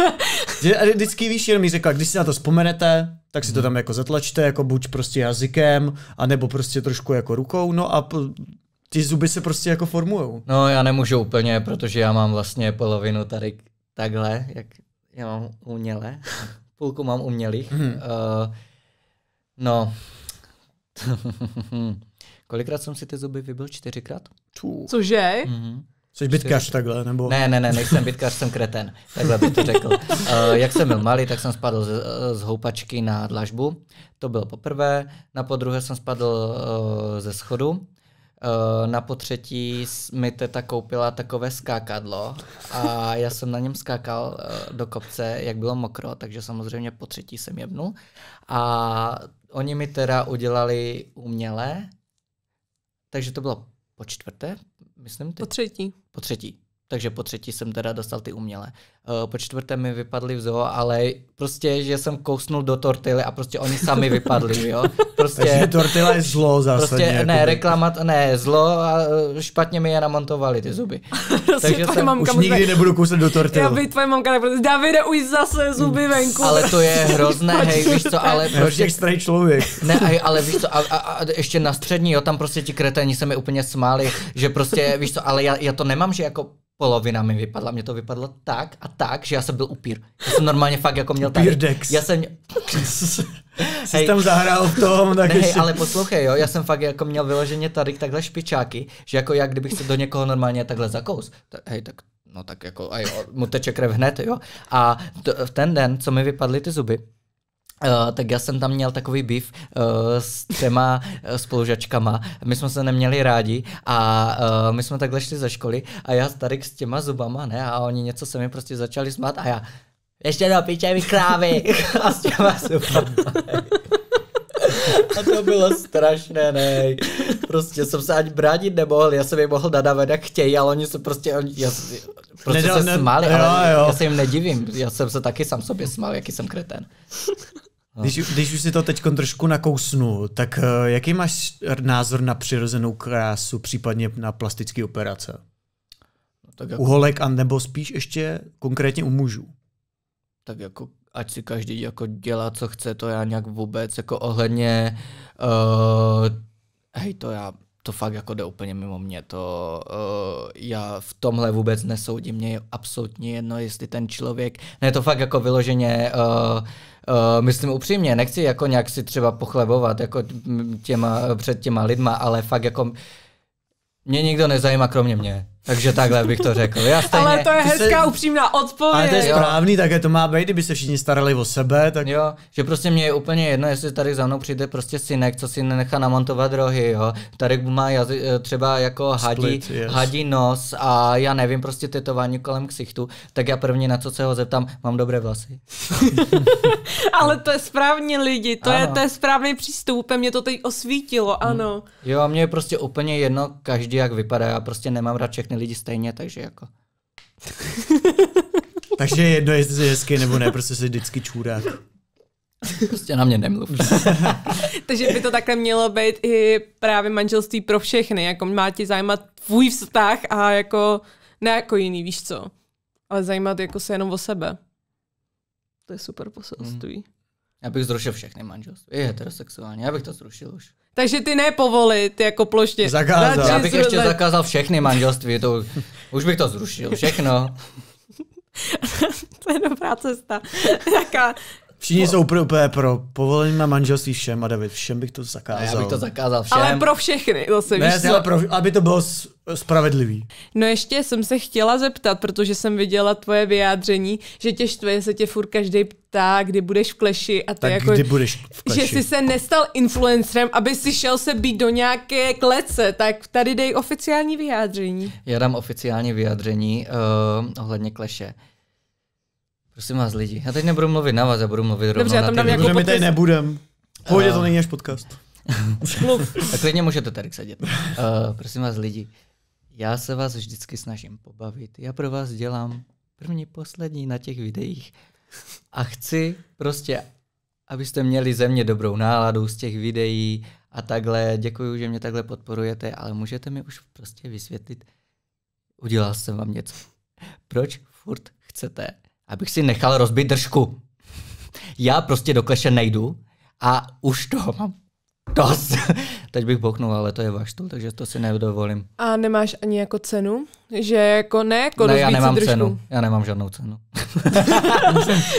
<laughs> že, a vždycky víš, jenom mi řekla, když si na to vzpomenete, tak si to tam jako zatlačte, jako buď prostě jazykem, anebo prostě trošku jako rukou, no a ty zuby se prostě jako formujou. No já nemůžu úplně, protože já mám vlastně polovinu tady takhle, jak já mám umělé, <laughs> půlku mám umělých. Hmm. Uh, no, <laughs> kolikrát jsem si ty zuby vybil? Čtyřikrát? Cože? Mm-hmm. Jsi bytkař takhle, nebo? Ne, ne, ne, nejsem bytkař, jsem kreten. Takhle bych to řekl. Uh, <laughs> jak jsem byl malý, tak jsem spadl z, z houpačky na dlažbu. To bylo poprvé. Na podruhé jsem spadl uh, ze schodu. Na potřetí mi teta koupila takové skákadlo a já jsem na něm skákal do kopce, jak bylo mokro, takže samozřejmě po třetí jsem jebnul. A oni mi teda udělali umělé, takže to bylo po čtvrté, myslím. Ty? Po třetí. Po třetí takže po třetí jsem teda dostal ty umělé. Uh, po čtvrté mi vypadly v zoo, ale prostě, že jsem kousnul do tortily a prostě oni sami vypadli, jo. <laughs> Prostě, takže tortila je zlo zásadně. Prostě jako ne, reklama, ne, zlo a eh, špatně mi je namontovali ty zuby. <laughs> prostě takže jsem, mamka už nikdy ne... nebudu kousat do tortily. Já bych tvoje mamka nebude, Davide, už zase zuby venku. Ale to je hrozné, hej, víš co, ale prostě... starý člověk. <laughs> Ne, ale víš co, a, a, a, ještě na střední, jo, tam prostě ti kreténi se mi úplně smáli, že prostě, víš co, ale já, já to nemám, že jako polovina mi vypadla, mě to vypadlo tak a tak, že já jsem byl upír. Já jsem normálně fakt jako měl tady. Dex. Já jsem... <laughs> Jsi hej, tam zahrál v tom, tak ne, ještě... ale poslouchej, jo, já jsem fakt jako měl vyloženě tady takhle špičáky, že jako jak kdybych se do někoho normálně takhle zakous. Tak, hej, tak no tak jako, a jo, mu teče krev hned, jo. A to, v ten den, co mi vypadly ty zuby, Uh, tak já jsem tam měl takový býv uh, s třema uh, spolužačkama. My jsme se neměli rádi a uh, my jsme takhle šli ze školy a já tady s těma zubama, ne, a oni něco se mi prostě začali smát a já ještě do piče mi krávy <laughs> a s těma zubama. <laughs> A to bylo strašné, ne. Prostě jsem se ani bránit nemohl, já jsem jim mohl nadávat jak chtějí, ale oni se prostě, oni, já, prostě Nedal, se smáli, jo, ale jo. já se jim nedivím, já jsem se taky sám sobě smál, jaký jsem kreten. Když, když už si to teď trošku nakousnu, tak uh, jaký máš názor na přirozenou krásu, případně na plastické operace? No, tak jako... U holek a nebo spíš ještě konkrétně u mužů? Tak jako ať si každý jako dělá, co chce, to já nějak vůbec jako ohledně uh, hej, to já to fakt jako jde úplně mimo mě. To uh, já v tomhle vůbec nesoudím. Mně je absolutně jedno, jestli ten člověk, ne to fakt jako vyloženě uh, Uh, myslím upřímně, nechci jako nějak si třeba pochlebovat jako těma, před těma lidma, ale fakt jako mě nikdo nezajímá kromě mě. Takže takhle bych to řekl. Já stejně, ale to je hezká se... upřímná odpověď. Ale to je správný, také to má být, kdyby se všichni starali o sebe. Tak... Jo, že prostě mě je úplně jedno, jestli tady za mnou přijde prostě synek, co si nenechá namontovat rohy, jo. Tady má jazy, eh, třeba jako hadí, Split, yes. hadí nos a já nevím, prostě tetování kolem ksichtu, tak já první na co se ho zeptám, mám dobré vlasy. <laughs> <laughs> ale to je správně lidi, to, je, to je správný přístup, mě to teď osvítilo, ano. Jo, a mě je prostě úplně jedno každý, jak vypadá, já prostě nemám rád všechny lidi stejně, takže jako... <laughs> takže jedno, jestli jsi hezký nebo ne, prostě jsi vždycky čůrák. Prostě na mě nemluv. <laughs> takže by to takhle mělo být i právě manželství pro všechny, jako má ti zajímat tvůj vztah a jako ne jako jiný, víš co, ale zajímat jako se jenom o sebe. To je super poselství. Hmm. Já bych zrušil všechny manželství. Je heterosexuální, já bych to zrušil už. Takže ty nepovolit jako plošně. Zakázal. Já bych ještě zakázal všechny manželství, to, už bych to zrušil, všechno. <laughs> to je dobrá cesta. Jaká, Všichni jsou úplně pro povolení na manželství všem a David, všem bych to zakázal. Já bych to zakázal všem. Ale pro všechny, zase ne, víš ale pro, aby to bylo spravedlivý. No ještě jsem se chtěla zeptat, protože jsem viděla tvoje vyjádření, že tě štve, se tě furt každý ptá, kdy budeš v kleši a ty tak jako, kdy budeš v kleši? že jsi se nestal influencerem, aby si šel se být do nějaké klece, tak tady dej oficiální vyjádření. Já dám oficiální vyjádření uh, ohledně kleše. Prosím vás lidi, já teď nebudu mluvit na vás, já budu mluvit rovnou Dobře, já tam dám jako my tady nebudem. Pohodě, uh, to není až podcast. <laughs> Už mluv. tak klidně můžete tady sedět. Uh, prosím vás lidi, já se vás vždycky snažím pobavit. Já pro vás dělám první, poslední na těch videích. A chci prostě, abyste měli ze mě dobrou náladu z těch videí a takhle. Děkuji, že mě takhle podporujete, ale můžete mi už prostě vysvětlit, udělal jsem vám něco. Proč furt chcete abych si nechal rozbit držku. Já prostě do kleše nejdu a už toho mám dost. Teď bych bochnul, ale to je váš stůl, takže to si nedovolím. A nemáš ani jako cenu? Že jako ne, jako ne, já nemám držku. cenu. Já nemám žádnou cenu.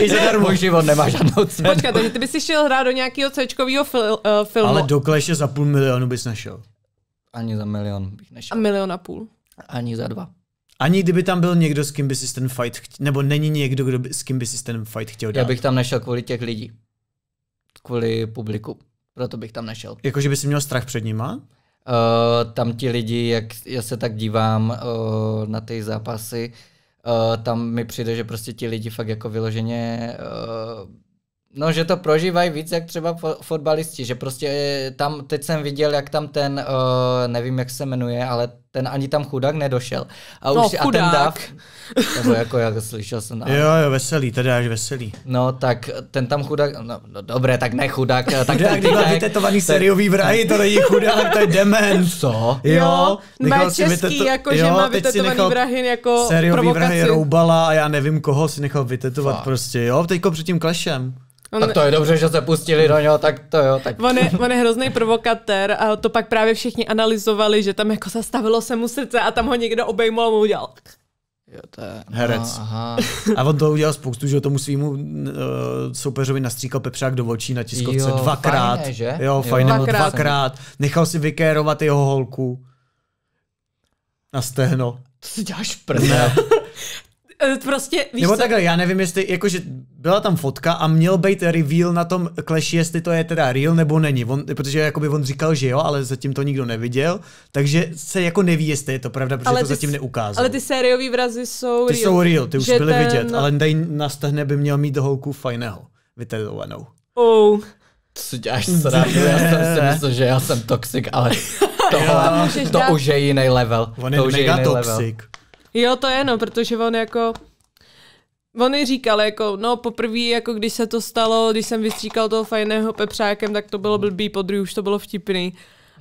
<laughs> I zadarmo. Můj život nemá žádnou cenu. Počkej, takže ty bys si šel hrát do nějakého c fil, uh, filmu. Ale do kleše za půl milionu bys nešel. Ani za milion bych nešel. A milion a půl. Ani za dva. Ani kdyby tam byl někdo, s kým by si ten fight chtěl, nebo není někdo, kdo by, s kým by si ten fight chtěl dát. Já bych tam nešel kvůli těch lidí. Kvůli publiku. Proto bych tam nešel. Jakože by si měl strach před nima? Uh, tam ti lidi, jak já se tak dívám uh, na ty zápasy, uh, tam mi přijde, že prostě ti lidi fakt jako vyloženě uh, No, že to prožívají víc jak třeba fotbalisti, že prostě tam, teď jsem viděl, jak tam ten, uh, nevím jak se jmenuje, ale ten ani tam chudák nedošel. A už no, si, a ten dav, nebo jako jak slyšel jsem. Ale... Jo, jo, veselý, tady až veselý. No, tak ten tam chudák, no, no dobré, tak ne chudák. Tak jak <laughs> ty byl vytetovaný sériový vrahy, to není chudák, to je dement. Co? Jo, nechal si český, vyteto... jako že má vytetovaný vrahy jako Sériový vrahy roubala a já nevím koho si nechal vytetovat Fakt. prostě, jo, teďko před tím klešem. On, tak to je dobře, že se pustili do něho, tak to jo. Tak. On, je, <laughs> on je hrozný provokatér a to pak právě všichni analyzovali, že tam jako zastavilo se mu srdce a tam ho někdo obejmul a mu udělal. Jo, to je... Herec. Aha. A on to udělal spoustu, že tomu svýmu uh, soupeřovi nastříkal pepřák do očí na tiskovce jo, dvakrát. Fajné, že? Jo, fajn, dvakrát. dvakrát. Nechal si vykérovat jeho holku na stehno. To si děláš prdne. Eh, prostě, víš Nebo co? takhle, já nevím, jestli, jakože byla tam fotka a měl být reveal na tom Clash, jestli to je teda real nebo není, on, protože jakoby on říkal, že jo, ale zatím to nikdo neviděl, takže se jako neví, jestli je to pravda, protože ale to zatím neukázal. Ale ty sériové vrazy jsou ty real. Ty jsou real, ty už byly ten... vidět, ale tady na stehne by měl mít holku fajného, vytetovanou. Oh. To si děláš srandu, já jsem si myslel, že já jsem toxic, ale <laughs> tohle, to dát... už je jiný level. On je to už mega je toxic. Level. Jo, to je no, protože on jako... On i říkal, jako, no poprvé, jako když se to stalo, když jsem vystříkal toho fajného pepřákem, tak to bylo blbý, po druhý už to bylo vtipný.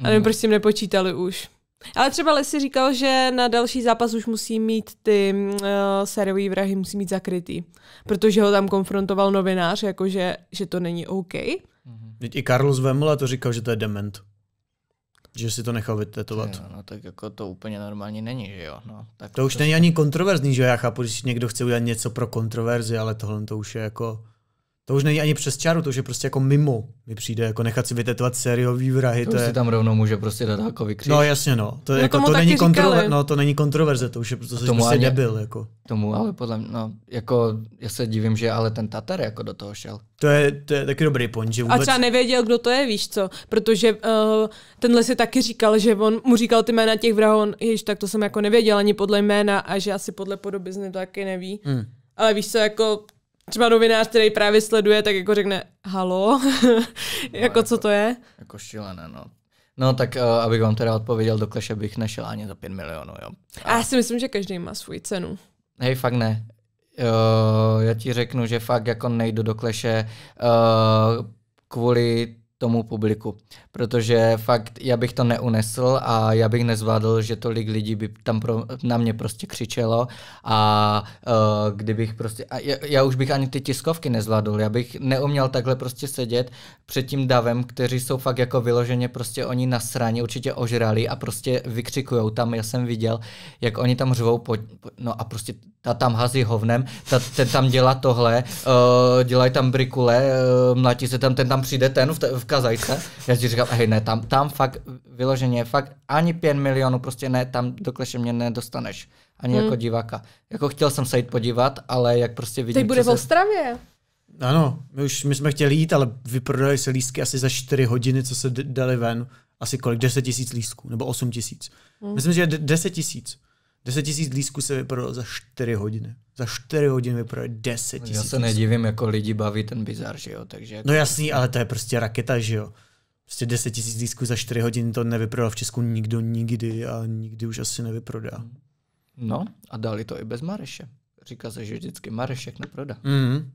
A my mm. prostě nepočítali už. Ale třeba Lesy říkal, že na další zápas už musí mít ty uh, sériové vrahy musí mít zakrytý, protože ho tam konfrontoval novinář, jakože že to není OK. Mm-hmm. I Carlos Vemla to říkal, že to je dement. Že si to nechal vytetovat. Jo, no tak jako to úplně normální není, že jo. No, tak to už to není ani kontroverzní, že já chápu, když někdo chce udělat něco pro kontroverzi, ale tohle to už je jako To už není ani přes čáru, to už je prostě jako mimo. Mi přijde jako nechat si vytetovat sériový vrahy. To, to je... si tam rovnou může prostě dát takový kříž. No jasně no. To, no, jako, to, není kontrover, no, to není kontroverze, to už je to tomu prostě ani, debil. Jako. Tomu ale podle mě, no, jako já se divím, že ale ten Tatar jako do toho šel. To je, to je taky dobrý point, že vůbec... A třeba nevěděl, kdo to je, víš co? Protože uh, tenhle si taky říkal, že on mu říkal ty jména těch vrahů, on, jež, tak to jsem jako nevěděl ani podle jména a že asi podle podoby to taky neví. Hmm. Ale víš co, jako třeba novinář, který právě sleduje, tak jako řekne, halo, <laughs> no, jako co to je? Jako šílené, no. No tak uh, abych vám teda odpověděl, do kleše bych nešel ani za 5 milionů, jo. A... a já si myslím, že každý má svůj cenu. Hej, fakt ne. Uh, já ti řeknu, že fakt jako nejdu do kleše uh, kvůli tomu publiku, protože fakt já bych to neunesl a já bych nezvládl, že tolik lidí by tam pro, na mě prostě křičelo a uh, kdybych prostě, a já, já už bych ani ty tiskovky nezvládl, já bych neuměl takhle prostě sedět před tím davem, kteří jsou fakt jako vyloženě prostě oni na straně určitě ožrali a prostě vykřikujou tam, já jsem viděl, jak oni tam řvou, po, no a prostě ta tam hazí hovnem, ta, ten tam dělá tohle, uh, dělají tam brikule, uh, mlátí se tam, ten tam přijde ten v, te, v kazajce. Já si říkám, hej ne, tam, tam fakt vyloženě, fakt ani 5 milionů, prostě ne, tam do kleše mě nedostaneš. Ani hmm. jako diváka. Jako chtěl jsem se jít podívat, ale jak prostě vidím... Teď bude v Ostravě. Ano, my už my jsme chtěli jít, ale vyprodali se lístky asi za 4 hodiny, co se dali ven. Asi kolik? 10 tisíc lístků, nebo 8 tisíc. Hmm. Myslím, že 10 tisíc. 10 tisíc lístků se vyprodalo za 4 hodiny. Za 4 hodiny vyprodali 10 tisíc. Já se nedivím, jako lidi baví ten bizar, že jo. Takže jako... No jasný, ale to je prostě raketa, že jo. Prostě 10 tisíc lístků za 4 hodiny to nevyprodal v Česku nikdo nikdy a nikdy už asi nevyprodá. No a dali to i bez Mareše. Říká se, že vždycky Marešek neprodá. Mm-hmm.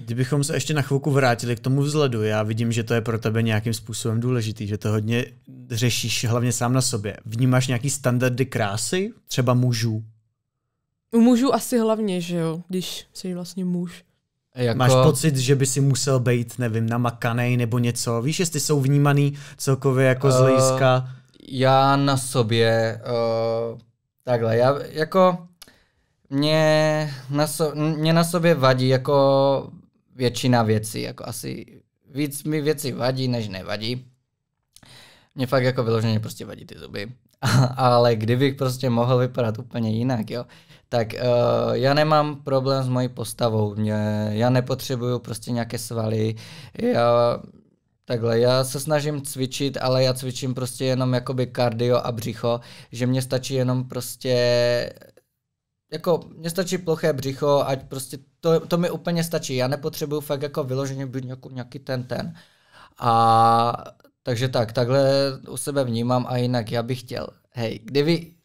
Kdybychom se ještě na chvilku vrátili k tomu vzhledu, já vidím, že to je pro tebe nějakým způsobem důležitý, že to hodně řešíš hlavně sám na sobě. Vnímáš nějaký standardy krásy, třeba mužů? U mužů asi hlavně, že jo, když jsi vlastně muž. Jako... Máš pocit, že by si musel být, nevím, namakanej nebo něco? Víš, jestli jsou vnímaný celkově jako z hlediska? Uh, já na sobě, uh, takhle, já jako, mě na, so, mě na sobě vadí jako většina věcí, jako asi víc mi věci vadí, než nevadí. Mě fakt jako vyloženě prostě vadí ty zuby. <laughs> Ale kdybych prostě mohl vypadat úplně jinak, jo, tak uh, já nemám problém s mojí postavou. Mě, já nepotřebuju prostě nějaké svaly. Já Takhle, já se snažím cvičit, ale já cvičím prostě jenom jakoby kardio a břicho, že mě stačí jenom prostě jako mně stačí ploché břicho, ať prostě to, to mi úplně stačí. Já nepotřebuju fakt jako vyloženě být nějaký, nějaký ten ten. A takže tak, takhle u sebe vnímám a jinak já bych chtěl, hej, kdyby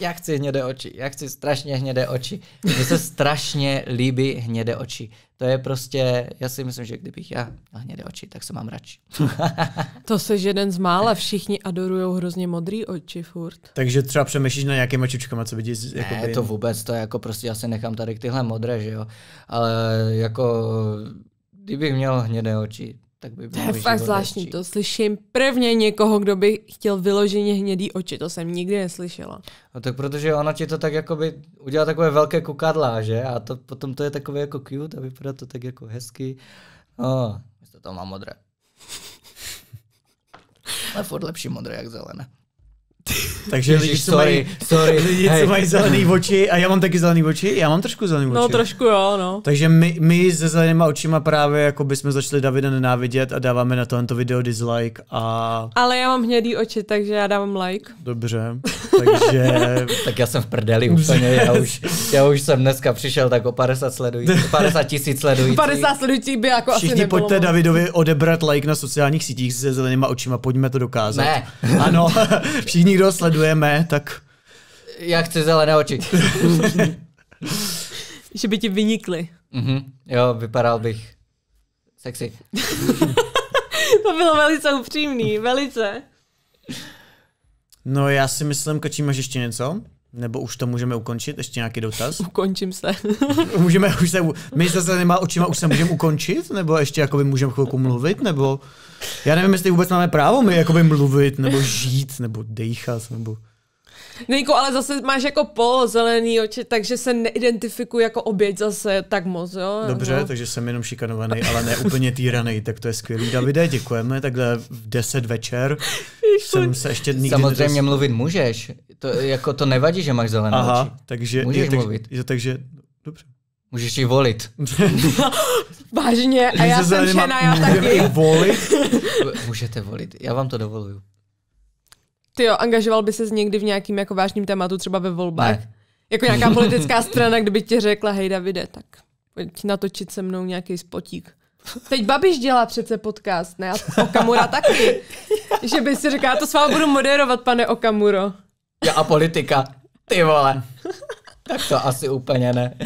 já chci hnědé oči, já chci strašně hnědé oči. Mně se strašně líbí hnědé oči. To je prostě, já si myslím, že kdybych já měl hnědé oči, tak se mám radši. <laughs> to se jeden z mála, všichni adorují hrozně modrý oči furt. Takže třeba přemýšlíš na nějaké očičkama, co vidíš? Jako ne, to vůbec, to je jako prostě, já si nechám tady tyhle modré, že jo. Ale jako, kdybych měl hnědé oči, tak by To je fakt zvláštní, to slyším prvně někoho, kdo by chtěl vyloženě hnědý oči, to jsem nikdy neslyšela. No tak protože ono ti to tak jakoby udělá takové velké kukadla, že? A to, potom to je takové jako cute a vypadá to tak jako hezky. No, místo toho má modré. <laughs> Ale furt lepší modré jak zelené. <laughs> Takže Ježiš, <laughs> lidi, co sorry, mají, sorry, lidi, hey. co mají zelený <laughs> oči, a já mám taky zelený oči, já mám trošku zelený no, oči. No trošku jo, no. Takže my, my se zelenýma očima právě jako bychom začali Davida nenávidět a dáváme na tohle video dislike a... Ale já mám hnědý oči, takže já dávám like. Dobře, takže... tak já jsem v prdeli úplně, já už, já už jsem dneska přišel tak o 50 sledujících, 50 tisíc sledujících. 50 sledujících by jako Všichni asi pojďte Davidovi odebrat like na sociálních sítích se zelenýma očima, pojďme to dokázat. Ne. Ano, všichni, kdo sledujeme, tak... Já chci zelené oči. <laughs> že by ti vynikly. Mm-hmm. Jo, vypadal bych sexy. <laughs> to bylo velice upřímný, velice. No já si myslím, Kačí, máš ještě něco? Nebo už to můžeme ukončit? Ještě nějaký dotaz? <laughs> Ukončím se. <laughs> můžeme už se, my se nemá očima, už se můžeme ukončit? Nebo ještě jakoby můžeme chvilku mluvit? Nebo já nevím, jestli vůbec máme právo my jakoby mluvit, nebo žít, nebo dejchat, nebo... Nejko, ale zase máš jako pol zelený oči, takže se neidentifikuji jako oběť zase tak moc, jo? Dobře, no. takže jsem jenom šikanovaný, ale ne úplně týraný, tak to je skvělý. Davide, děkujeme, takhle v 10 večer jsem se ještě nikdy Samozřejmě nedos... mluvit můžeš, to, jako to nevadí, že máš zelené Aha, oči. takže... Můžeš je, mluvit. Je, takže, dobře. Můžeš ji volit. <laughs> Vážně, a já jsem žena, já taky. volit? Můžete volit, já vám to dovoluju. Ty jo, angažoval by se někdy v nějakým jako vážným tématu, třeba ve volbách? Ne. Jako nějaká <laughs> politická strana, kdyby ti řekla, hej Davide, tak pojď natočit se mnou nějaký spotík. Teď Babiš dělá přece podcast, ne? A Okamura taky. Že by si říká, to s vámi budu moderovat, pane Okamuro. Já a politika. Ty vole. Tak to asi úplně ne.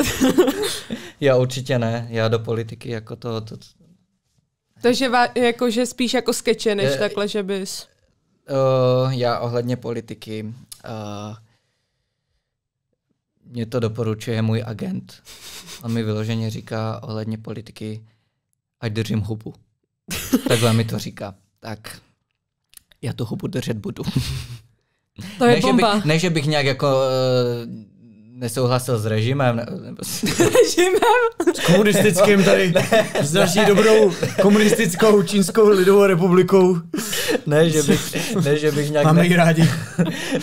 Já určitě ne. Já do politiky jako to... to... Takže jako, že spíš jako skeče, než je, takhle, že bys... Uh, já ohledně politiky... Uh, mě to doporučuje můj agent. On mi vyloženě říká ohledně politiky, ať držím hubu. Takhle mi to říká. Tak já tu hubu držet budu. To je ne, bomba. Že bych, ne, že bych nějak jako uh, nesouhlasil s režimem. Ne, nebo s... <laughs> režimem? S komunistickým tady, s naší dobrou komunistickou čínskou lidovou republikou. Ne, že bych, ne, že bych nějak... Máme ne, rádi.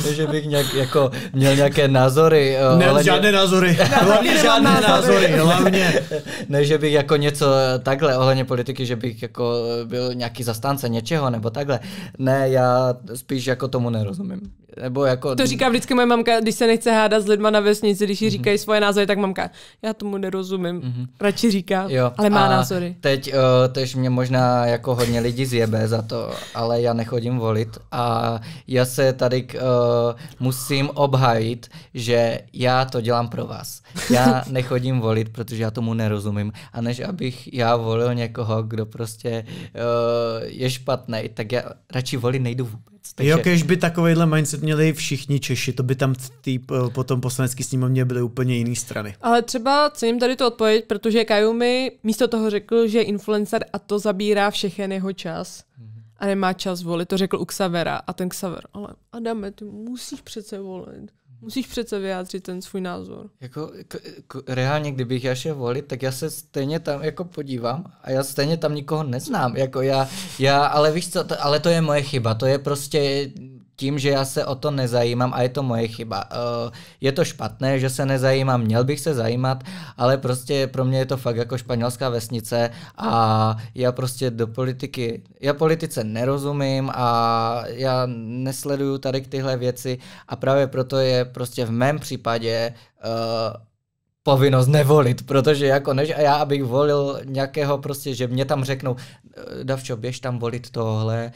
Ne, že bych nějak jako měl nějaké názory. Eh, ne, hlavně, žádné názory. <laughs> Hlavně žádné názory, hlavně. Ne, že bych jako něco takhle ohledně politiky, že bych jako byl nějaký zastánce něčeho nebo takhle. Ne, já spíš jako tomu nerozumím. Nebo jako... To říká vždycky moje mamka, když se nechce hádat s lidma na vesnici, když jí mhm. říkají mm-hmm. svoje názory, tak mamka, já tomu nerozumím. Mm-hmm. Radši říká, jo. ale má a názory. Teď, uh, teď mě možná jako hodně lidí zjebe za to, ale já nechodím volit a já se tady uh, musím obhajit, že já to dělám pro vás. Já <laughs> nechodím volit, protože já tomu nerozumím. A než abych já volil někoho, kdo prostě uh, je špatný, tak já radši volit nejdu vůbec. Takže... Jo, když by takovýhle mindset měli všichni Češi, to by tam v tý, potom poslanecký sněmovně byly úplně jiné strany. Ale třeba cením tady to odpověď, protože Kajumi místo toho řekl, že je influencer a to zabírá všechen jeho čas. Mm-hmm. A nemá čas volit, to řekl u Xavera. A ten Xaver, ale Adame, ty musíš přece volit. Musíš přece vyjádřit ten svůj názor. Jako, k, k, reálně, kdybych já šel volit, tak já se stejně tam jako podívám a já stejně tam nikoho neznám. Jako já, já ale víš co, to, ale to je moje chyba. To je prostě tím, že já se o to nezajímám a je to moje chyba. Uh, je to špatné, že se nezajímám, měl bych se zajímat, ale prostě pro mě je to fakt jako španělská vesnice a já prostě do politiky, já politice nerozumím a já nesleduju tady tyhle věci a právě proto je prostě v mém případě uh, povinnost nevolit, protože jako než a já, abych volil nějakého prostě, že mě tam řeknou, eh, Davčo, běž tam volit tohle.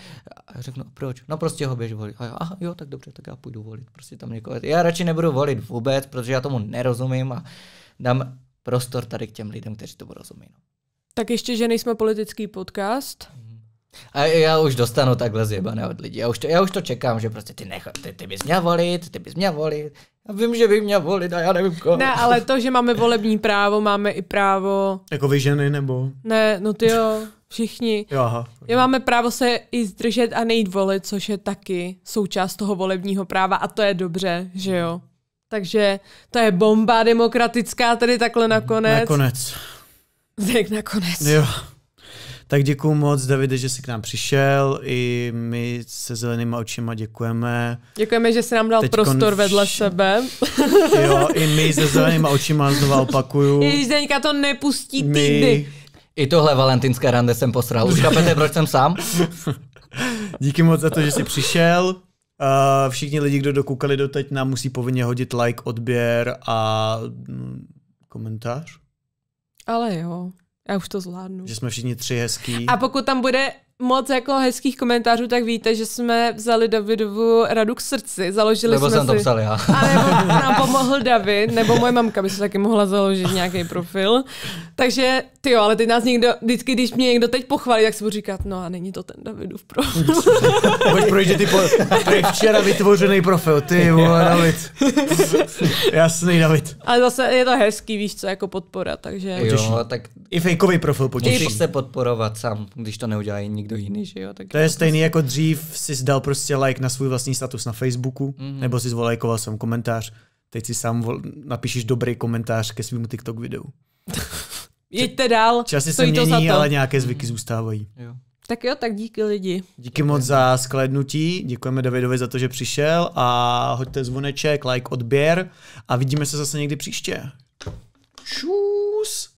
A řeknu, proč? No prostě ho běž volit. A já, aha, jo, tak dobře, tak já půjdu volit. Prostě tam někoho. Já radši nebudu volit vůbec, protože já tomu nerozumím a dám prostor tady k těm lidem, kteří tomu rozumí. No. Tak ještě, že nejsme politický podcast. A já už dostanu takhle zjebané od lidí. Já už to, já už to čekám, že prostě ty, nech, ty, ty bys měl volit, ty bys měl volit. Vím, že bych měl volit a já nevím koho. Ne, ale to, že máme volební právo, máme i právo... Jako vy ženy, nebo? Ne, no ty jo, všichni. <laughs> Jo, aha. Já máme právo se i zdržet a nejít volit, což je taky součást toho volebního práva a to je dobře, že jo. Takže to je bomba demokratická tady takhle nakonec. Nakonec. <laughs> Tak nakonec. Jo. Tak děkuji moc, Davide, že jsi k nám přišel. I my se zelenýma očima děkujeme. Děkujeme, že jsi nám dal Teďkon prostor vedle vš... sebe. <laughs> Jo, i my se zelenýma očima znova opakuju. Ježíš, Zdeňka to nepustí my... týdny. I tohle valentinské rande jsem posral. Už chápete, proč jsem sám? <laughs> Díky moc za to, že jsi přišel. Uh, všichni lidi, kdo dokoukali doteď, nám musí povinně hodit like, odběr a mm, komentář. Ale jo. Já už to zvládnu. Že jsme všichni tři hezký. A pokud tam bude moc jako hezkých komentářů, tak víte, že jsme vzali Davidovu radu k srdci. Založili nebo jsme jsem si... to psal já. A nebo nám pomohl David, nebo moje mamka by se taky mohla založit nějaký profil. Takže ty jo, ale teď nás někdo, vždycky, když mě někdo teď pochválí, tak si budu říkat, no a není to ten Davidův profil. <laughs> Pojď projít ty po, včera vytvořený profil, ty vole, David. Jasný, David. Ale zase je to hezký, víš co, jako podpora, takže... Jo, tak... I fejkový profil počíš. Musíš se podporovat sám, když to neudělají nikdo někdo jiný, že jo. Tak to je stejný prostě... jako dřív si dal prostě like na svůj vlastní status na Facebooku, mm-hmm. nebo si zvolajkoval jsem komentář. Teď si sám vol, napíšeš dobrý komentář ke svému TikTok videu. <laughs> Jeďte dál. Časy se mění, ale nějaké zvyky mm. zůstávají. Jo. Tak jo, tak díky lidi. Díky moc za sklednutí, děkujeme Davidovi za to, že přišel a hoďte zvoneček, like, odběr a vidíme se zase někdy příště. Čus!